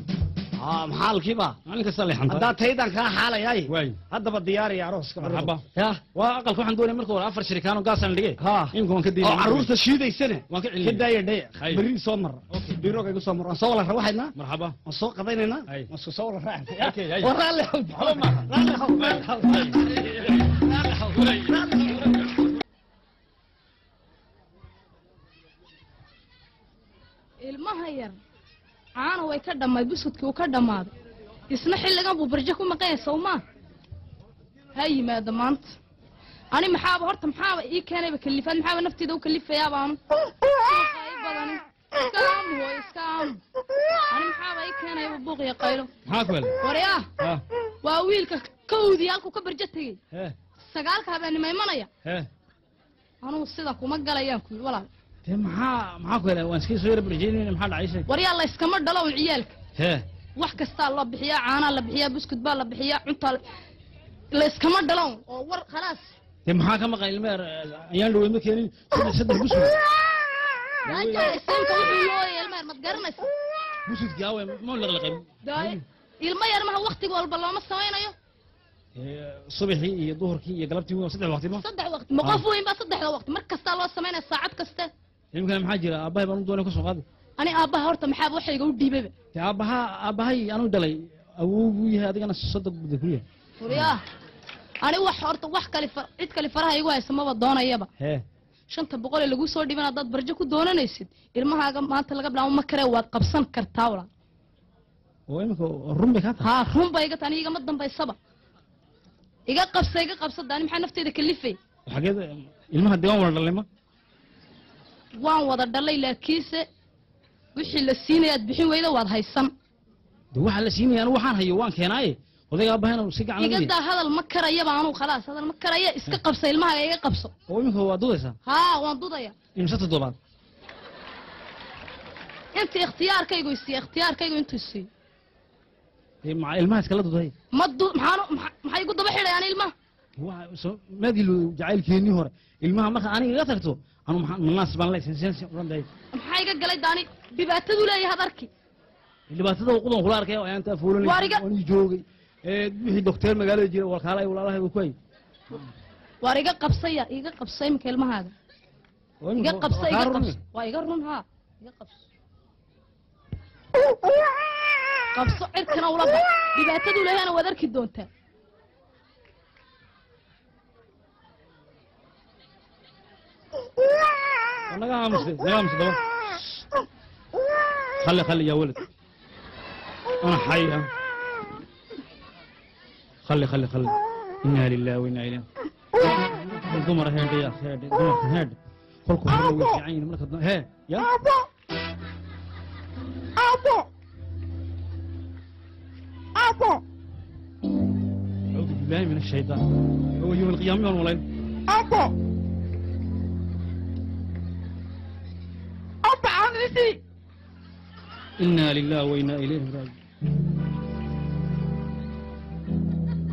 haa maxaalkiiba maalin kasta leexanta haddaa taydaan kaa xaalayaay waay haddaba diyaariya arooska Marxaba. ya waa aqalka waxaan doonaya marka hore afar shirikaano gaasaan dhigay haa imika waan ka oo diinay carruurta shiidaysane waan ka ka celinay daaya dhaya Hay. berri soo mara biroga igu soo mara waan soo wala rawaxaynaa marxaba waan soo qadaynaynaa Hay. waan soo wala raacay Okay, hay. war raalli haw raalli haw raalli haw raalli haw ilmaha yar caana way ka dhammaay buskudkii uu ka dhammaaday. Isna xilligan buu barjo ku maqanya sawmaa ha yimaado maanta. Ani maxaaba horta maxaaba ii keenayba kalifaad maxaaba nafteeda u kalifayaabaan badani iska aamu hooyo iska aamu ani maxaaba ii keenayba buuq iyo qaylo. Waryaa waa wiilka kawdii halkuu ka barjo tegey. Sagaalka habeenimo imanaya anugu sida kuma galayaan ku walaal. dee maxaa maxaa ku helay waan iska soo yara barjeynayna maxaa dhacaysay waryaa la iskama dhalown ciyaalka he wax kastaa loo bixiyaa caanaa la bixiyaa buskud baa la bixiyaa cuntaa la- la iskama dhalown oo war khalaas dee maxaa ka maqan ilmeer ayaan dhawey ma keenin saddex saddex buskud isinka wuxuu looyay ilmeer mad garanaysa busudkii awe ma laqlaqay daaye ilmo yar maha waktiga walba looma samaynayo subaxii iyo duhurkii iyo galabtii waa saddex waqti ma saddex waqti ma qof weyn baa saddexda waqti mar kastaa loo imikana maxaa jira? Aabbahay baan u doonay ku soo qaadi. Ani aabbaha horta maxaaba waxayga u dhiibaba dee aabbaha aabbahay anuu dhalay awowgu yahay adigana sodog buda ku yahay. Waryaa ani wax horta wax far cid kali faraha igu haysa maba doonayaba. Hee shanta boqol ee lagu soo dhiban haddaad barjo ku doonanaysid ilmahaaga maanta laga bilaabo ma karee waad qabsan kartaa walaal. Oo imika run bay kaa tahay. Haa run ba iga tani igama dambaysaba. Iga qabsa iga qabsada ani maxaa nafteeda kalifay xageed ilmaha diiwaan wada dhalay ma waan wada dhalay laakiinse wixii la siinayaad bixin weyda waad haysan. De waxaa la siinaya anu waxaan hayo waan keenaaye odayga aabbahay si gacan igadaa hadal ma karayaba anuu khalaas hadal ma karaya iska qabsa ilmahaaga iga qabso. Oo imika waa dudaysaa? Haa waan dudaya imse toddobaad? Inta ikhtiyaarkaygu isiiya ikhtiyaarkaygu intuu isiiyo ilmaha iskala duday? Ma du maxaanu maxa- maxay igu daba xidhayaan ilmaha? Maadilu jacaylkeennii hore. Ilmaha marka aniga iga tagto anu manaas baan lay sensensi oran dahay maxaa iga galay daani? Dhibaatadu leeyahay adarki dhibaatada qudan kula arkay ayaan taa fuulanay Waariga- waan joogay. Ee wixii doctor magaalada jira walkaala ay walaalahay ku hay waar iga qabsaya iga qabsa iminka ilmahaaga iga qabsa iga qabso waa iga run haa. Iga qabso qabso cirkana ula bax. Dhibaatadu leeyahana waad arki doontaa خلي خلي يا ولد. أنا حية خلي خلي خلي. إنا لله وإنا إليه. القمر هاد يا أخي هاد القمر هاد. خلقوا حلوة عين ملك ها يا أبو أبو أعوذ بالله من الشيطان. هو يوم القيامة والله. أبو inaa lilah wainaa ilayh raajiun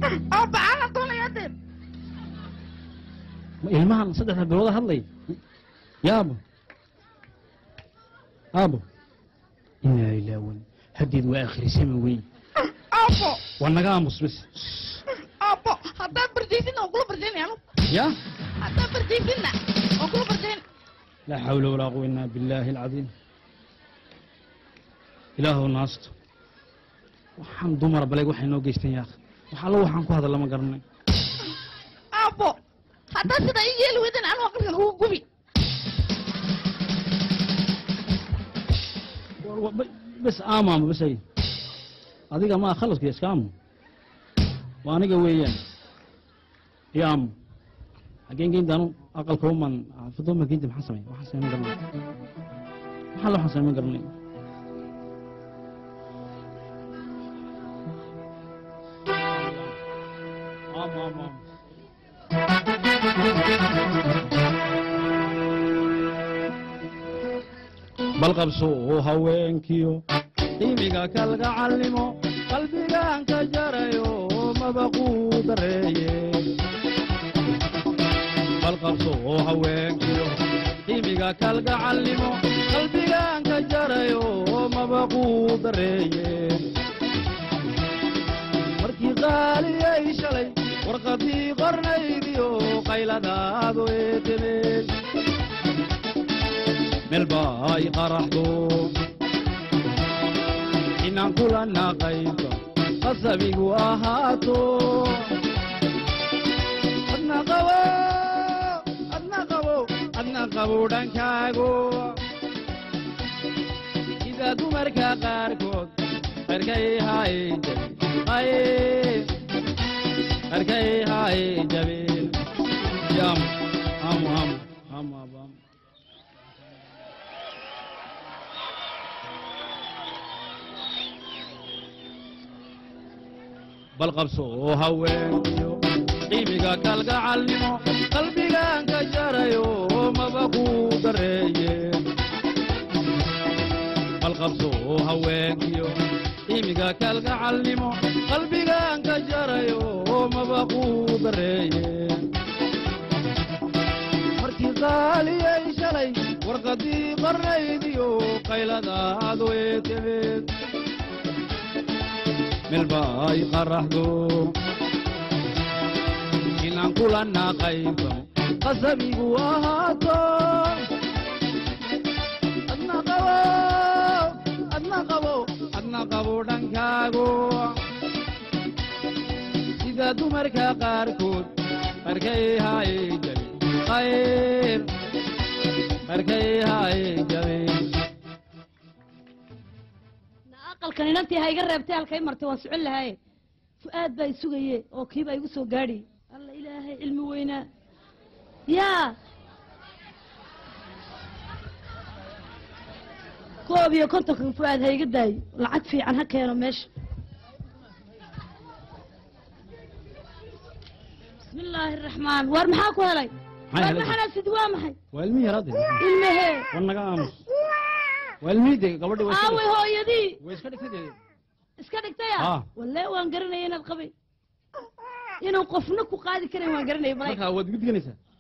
*laughs* ma ilmahan saddexda bilooda hadlay. Yaabo aabo inaa lilah wn haddeed waa akhrisama wey *laughs* waa naga aamus bas ya? Laa xawla walaa quwa inaa biاllaahi اlcadiim alcadiim ilaahow naasto waxaan dumara baleg waxay noo geysteen yaakh wax allo waxaan ku hadal lama garanay Apo, haddaad sidaa ii yeeli weydan anu aqalkan kugu gubi. Bes aamaama bes ay adiga maa khalaska iska aamo waa aniga weeyaan. Iyo aamo xaggeen geynta anu aqalka uman xaafadoma geynta maxaan samey waxaan sameyn garanay maxaa lo waxaan sameyn garanay qabso oo haweenkiyo qiimiga kalgacalnimo qalbigaan ka jarayo mabaquu dareeye. Bal qabso oo haweenkiyo qiimiga kalgacalnimo qalbigaan ka jarayo mabaquu dareeye. Markii qaaliyay shalay warqadii qornaydiyo qayladaadu eetemeen melba ay qaraxdo inaan kulana qaybta qasabigu ahaato adna qabo dhankaago sida dumarka qaarkood qarkay hay ay qarkay hay jabeen yam amu amu amu amu amu bal qabso oo haweenkiyo qiimiga kalgacalnimo qalbigaan ka jarayo mabaquu dareeye bal qabso oo haweenkiyo qiimiga kalgacalnimo qalbigaan ka jarayo mabaquu dareeye. Markii qaaliyay shalay warqadii qornaydiyo qayladaadu eetemeed melba ay qaraxdo inaan kulana qaybto qasabigu ahaato adna qabo dhankaago sida dumarka qaarkood qarkay hay jabe qayr qarkay hay jabe aqalkan inantii ha iga reebtay halkay martay waan socon lahaaye fu-aad baa isugaye oo kiibaa igu soo gaadhi. Alla ilaahay cilmi weynaa yaa koob iyo kontonkan fu-aad ha iga daayo lacag fiican ha keeno meesha bismi illaahi araxmaan waar maxaa ku helay waar helay? maxana sid waa maxay waa ilmihii yaraade ilmahee war naga aamus waa ilmihii de gabadhi aaway hooyadii way iska dhigtay dee iska dhigtaya Ah. walle waan garanaya inaad qabay. Inuu qofna ku qaadi karayn waan garanaya markaa waad igu diganaysaa dee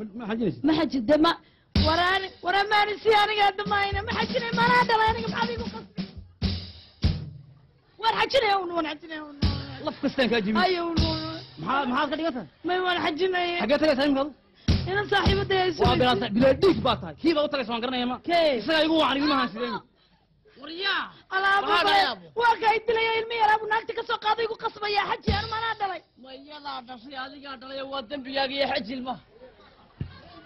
Ma- ma xajinaysa ma xaji dee ma waraan waramaani si aniga damayna ma xajinay manaa dhalay aniga maxaad igu qasbi waan xajinaya un waan xajinaya un laf kastaan kaa jibin ayo un maxaa maxaad ka dhigata may waan xajinaya xaggee tagaysaa imikaadu inan saaxiibada ay waa bilaa bilaa dhiig baa tahay kii baa u tagaysa waan garanaya ma kee isagaa igu wacan iguma haansideen waryaa alaabo Maxaa dhacay aabo? waa kay dilaya ilmi yaraabu naagta ka soo qaaday igu qasbaya xaji anu manaa dhalay ma iyadaa dhashay adigaa dhalay waa dembigaaga iyo xajilma awowo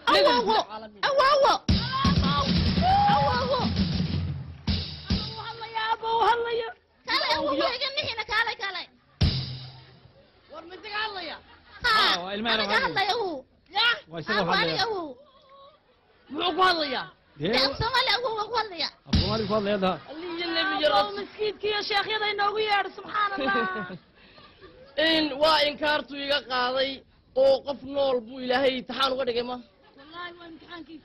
awowo awowo Uu hadlaya aabo uu hadlayo kale awowo iga nixina kale kale war midiga hadlaya ha Ah, waa ilmaha aniga hadlaya. hadlaya awow waa isagoo Aabo, aniga hadlaya awow muxuu ku hadlayaa dee dee af soomaali awow waan ku hadlaya af soomaali ku hadlaya daa aliyo nebi iyo aabo rasul miskiidka iyo sheekhyada inoogu yeedho subxaan allah in waa inkaartu iga qaaday oo qof nool buu ilaahay imtixaan uga dhigay ma wallaahi waa imtixaankiisa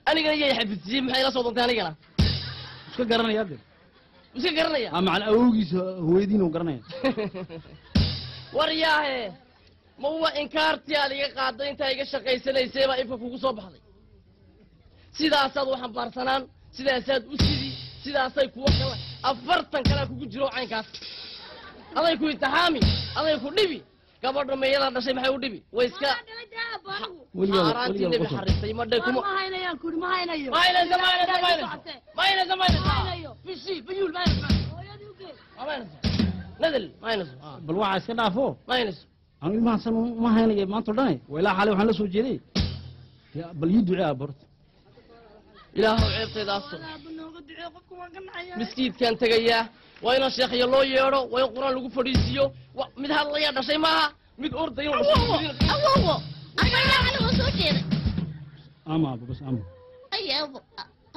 anigana iyay xafidsiiyey maxay la soo doontay anigana iska garanaya de iska garanaya. Ah macan awowgiisa hooyadiina u garanaya. *laughs* War yaahe ma wa inkaartii aad iga qaaday intaa iga shaqaysanaysay baa ifka kugu soo baxday. Sidaasaad u xambaarsanaan sidaasaad u sidi sidaasay kuwa kale afartan kalea kugu jiro caynkaas. Aday ku itixaami aday ku dhibi gabadha meeyadaa dhashay maxay u dhibi? Way iska anigu weligaa nebi kuma ma haynayaan kuri ma haynayo. Ma haynaysa ma haynaysa ma haynaysa ma haynaysa ma haynaysa Haynayo. bisi bayuul ma haynaysa hooyadii u geey ma haynaysa nadel ma haynayso bal waxaa iska dhaafo. Ma haynayso anu ilmahasan ma haynaya maanta o dhane waa ilaa xalay waxaan la soo jeeday. Ya, bal ii ducee aborta ilaahow ceebtayda nacaya miskiidkaan tegayaa. Waa in sheekhiya loo yeedho waa in qur'aan lagu fadhiisiiyo. Mid hadlayaa dhashay maaha mid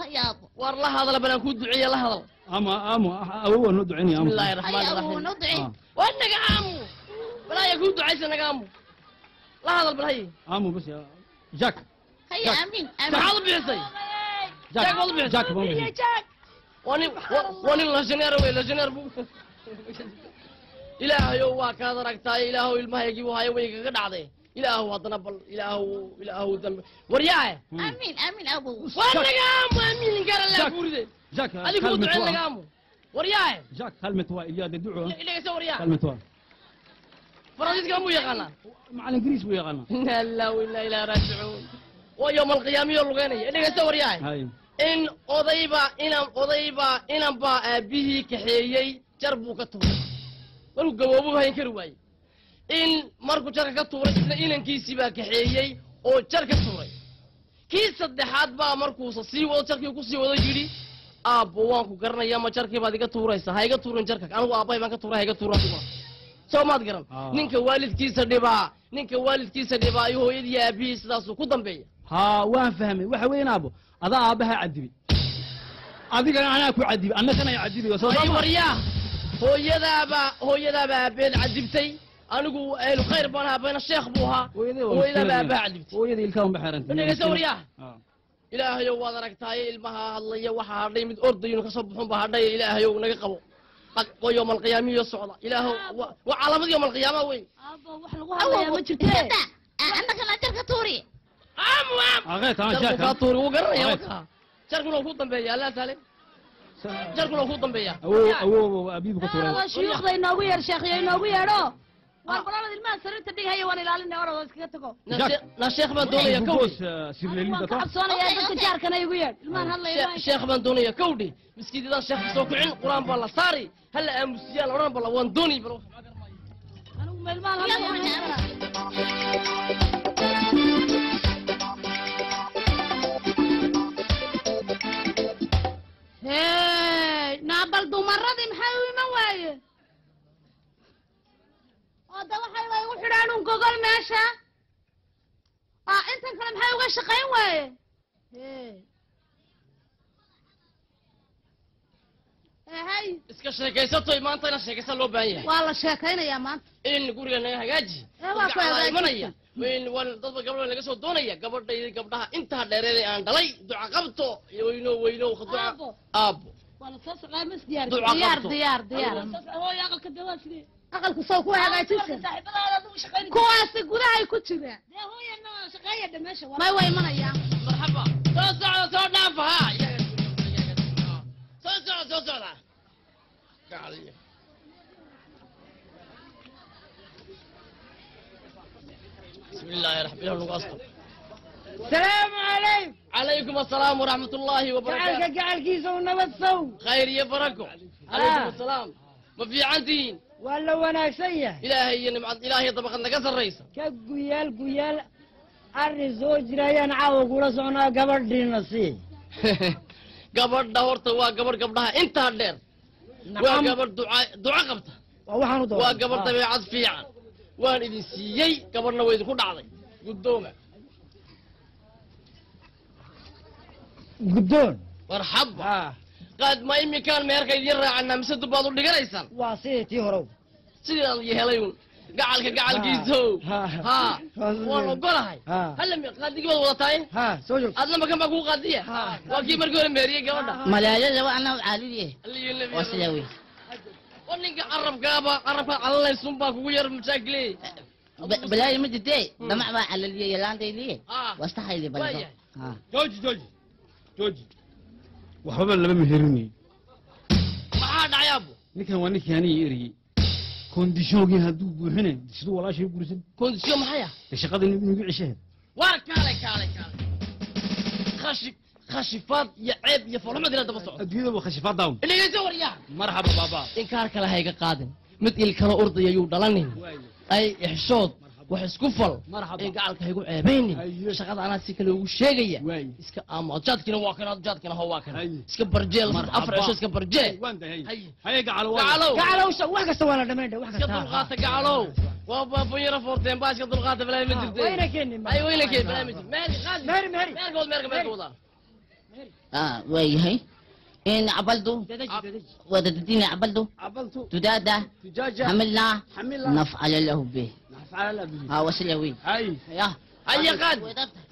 ayaabo war la hadala balaan kuu duceeya la hadal. Ama ama awow waa noo ducaynaya bismi illaahi ama raxmaani ayaabo raxiim Ah, waa naga aamu. Balaya kuu ducaysa naga aamu. La hadal bal hay amo bas ya jack. Maxaad u bixisay jack. Jack, wada bixis. jack baan iyo bixin jaag waa nin wa- waa nin lajaneer wey lajaneer bu ilaahayow waa kaad aragtaaye ilaahow ilmahaygii u hayo way kaga dhacday ilaahow haddana bal ilaahow ilaahow dambe waryaahe aamin aamin awow waa naga aamu amiin gara laa Jack. kuuride jack adigu kalmet duceen naga waa aamu waryaahe jack kalmet waa ilyaa de duco dhegeysa waryaa kalmet waa faransiiska muu yaqaanaa macalin ingiriis buu yaqaanaa inna lillahi *laughs* wa inna ilaahi raajicuun waa yowma alqiyaamiyo lugeynaya dhegeysa waryahay hay in odayba inan odayba inan baa aabihii kaxeeyey jar buu ka tuuray. Markuu gaboobuhu hayn kari waayey in markuu jarka ka tuuray isna inankiisii baa kaxeeyey oo jar ka tuuray. Kii saddexaad baa markuusa sii wado jarkii ku sii wado yidhi aabbo waan ku garanaya ma jarkii baad iga tuuraysa. Ha iga tuurin jarka. Anigu aabbahay baan ka tuuray ha iga tuurin soo maad garan. Ah. ninka waalidkiisa dhibaa ninka waalidkiisa dhibaa iyo hooyadii aabihii sidaasuu ku dambeeya haa waan fahmay. Waxa weyn aabo adaa aabbaha cadibay adigana anaa ku cadibay annagana ay cadibayo waryaa. Hooyadaabaa hooyadaabaa aabeed cadibtay. Anigu ahlu khayr baan ahaa bayna sheekh buu ahaa. Hooyadaabaa aabaha cadibtay. Hooyada ilkaha unba xeerantay. Dhegeysa waryaa? Ah. ilaahayow waad aragtaaye ilmaha hadlaya waxaa hadhay mid ordayunu ka soo baxun baa hadhay ilaahayow naga qabo. Aq- waa yowma alqiyaamiyo socda. Ilaahow wa- waa calaamad yowma alqiyaama wey aabo wax lagu hadlayaa ma jirtee annagana jarka tuuri aamu aamu Aqeet, ah, jarku Jack, kaa ah. tuuri wuu garanaya Aqeet. wakaa jarkuna wuu ku dambeeya allah saale jarkuna wuu ku dambeeya awow awow abiibu ka tuuray Aaladoo shuyuukhda inoogu yeedh sheekhiyo inoogu yeedho waan qolada ilmaha sariirta dhigahaya waan ilaalinay orodoo iskaga tago Na Jack. shee- na sheekh baan doonaya Ibu kawdhi boos, ah, waan sirleelida ka ka cabsoonayaa Okay, dadka okay. jaarkana igu yeedh ilmahan hadlaya Sheekh- sheekh baan doonaya kawdhi miskiidadaan sheekh soo kicin qur'aan baa la saari hala aamusiyaa la odhan bala waan doonay bal anigu ma ilmahan hadlaya hey naabal dumaradii maxay u iman waaye? Hadda waxay la igu xidhaan un gogol meesha. Ah intan kale maxay uga shaqayn waaye? Hay iska sheekaysatoy maanta ina sheekaysa loo baahan yahay. Waa la sheekaynayaa maanta. In guriga naga hagaaji. Eh, waa hagaajin. imanaya in waan dadba gabdhaha laga soo doonaya gabadhaydi gabdhaha intaa dheereeday aan dhalay duca qabto iyo weyno weyno duca Aabo. aabo waa la soo socdaa mas diyaar Duca diyaar qabto. diyaar diyaar Adigo- hooy aqalka dawaa sidee aqalku soo ku hagaajisa kuwaasi gudahay ku jira may way imanayaan marxaba soo socda soo dhaafa ha soo socda soo socda gacaliya بسم الله الرحمن الرحيم. السلام عليكم. عليكم السلام ورحمة الله وبركاته. جعلك جعل كيسة ونبت سو خير يبركم عليكم آه. السلام. ما في عندين ولا وأنا سيح إلهي إلهي طبق النقص الرئيس. كقيال قيال الرزوج ريان عاو قرصونا قبر دينسي *laughs* قبر دورت وقبر قبرها. انت هدير نعم. وقبر دعاء دعاء قبتها وقبر طبيعة فيعا waa waa waan idin siiyey gabadhna way idinku dhacday. Guddooma guddoon. Marxaba qaad ma iminkaan meerka idin raacana mise dubaad u dhiganaysaan? Waa sidii tii horow. Sidaan yehelay un gacalka gacalkiisow. Ha. waan ogolahay. Ha. halla qaadigii baad wadataaye joog adna makan baa kuu qaadiya? Waa kii markii hore meeriyey gabadha. Malaayada waa anaa Aliyu nabi waa sidaa wey oo ninka carabkaaba carabka calanaysun baa kugu yar mashaakiley Ba- balaayo ma jirtee damac baa calaliye yalaantaydiye Ah. wastaxayli balso Waayahay. Ha. jooji jooji jooji waxbaba lama meherinayo maxaa dhacay abu ninkan waa ninkii aniga eriyey kondishoogii hadduu buuxine siduu walaashay u guursan kondisyo maxay ah dee shaqada inugu ceshaheed خشفات يا عيب يا فلما دينا دبا سوت ادي دبا خشفات داون اللي جاي تور يا. مرحبا بابا. ان كار كلا هيغا قادن مد ال كلا اورد يا يو دلانين أي احشود وخ اسكو مرحبا. ان قالك هيغو عيبيني. أيوه. شقد أيوه. أيوه، أنا سي كلا أو شيغيا اسكا ام جات كنا واكنا جات كنا هو واكنا اسكا برجيل افر اش اسكا برجيل. وانت هي؟ هيغا على وين؟ قالو قالو شو واخا سوالا دمين دا واخا سوالا قالو قالو وابا فيرا باش كدل قاتب لا مدير أي وينك بلا مدير مالي غادي مري مري مالك wadaa Ah, waayahay in cabaldu dadaji dadaji wadadadina cabaldu cabaltu tudaada tujaaja xamilnaa xamila nafcala lahu bih nafcala bihi ha wasila wey hay ya haya qaadi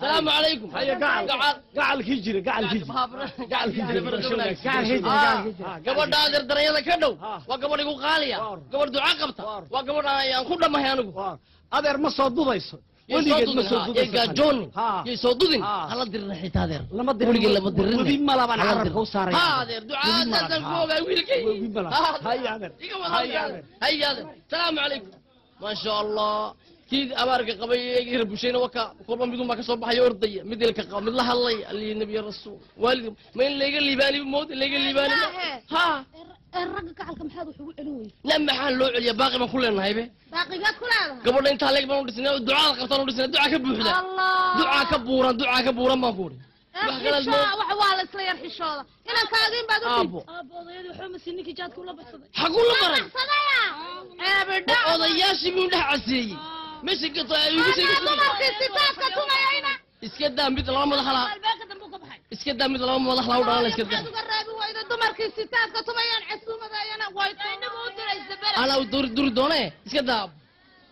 salaamu calaykum haya gacal gacalkii jira gacalkii jira gacalkii jira gacalkii jira, gacalkii jira. gabadha adeer daranyada ka dhow Ha. waa gabadh igu qaaliya Waar. gabadh duca qabta Waar. Waa gabadh aan ku dhamahay anigu Waa. adeer ma soo dudayso yay soo weligeed ma dudin soo ha, yay dudayso gaajoonin Ha. yay soo dudin Ha. hala dirina xitaa adeer lama dirin kii abaarka qabay ee ira bushayna waka kolba midun baa ka soo baxay ordaya mid ilka qaba mid la hadlay aliyi nabiy rasuul. Waalid ma in layga liibaani mood layga liibaani ha! Ee ragga gacalka maxaad wax ugu celin weyda la maxaa loo celiya baaqi baan ku leenahay be. Baaqigaad ku leedahay? Gabadha intaa leeg baan u dhisnay ducaada qabtaan u dhisnay duca ka buuxda. Allah! Duca ka buuran duca ka buuran baan ku baxsaday. Xaguu la baray eebidha odayaashii buu dhex caseeyey iska daa mid laba madax laha albaabka dambe u ka baxay. Iska daa mid laba madax laha u dhalana iska daa dumarkii sitaadka tumayaan casuumadayana way inagu u diraysa bere anaa u duri duri doone iska daa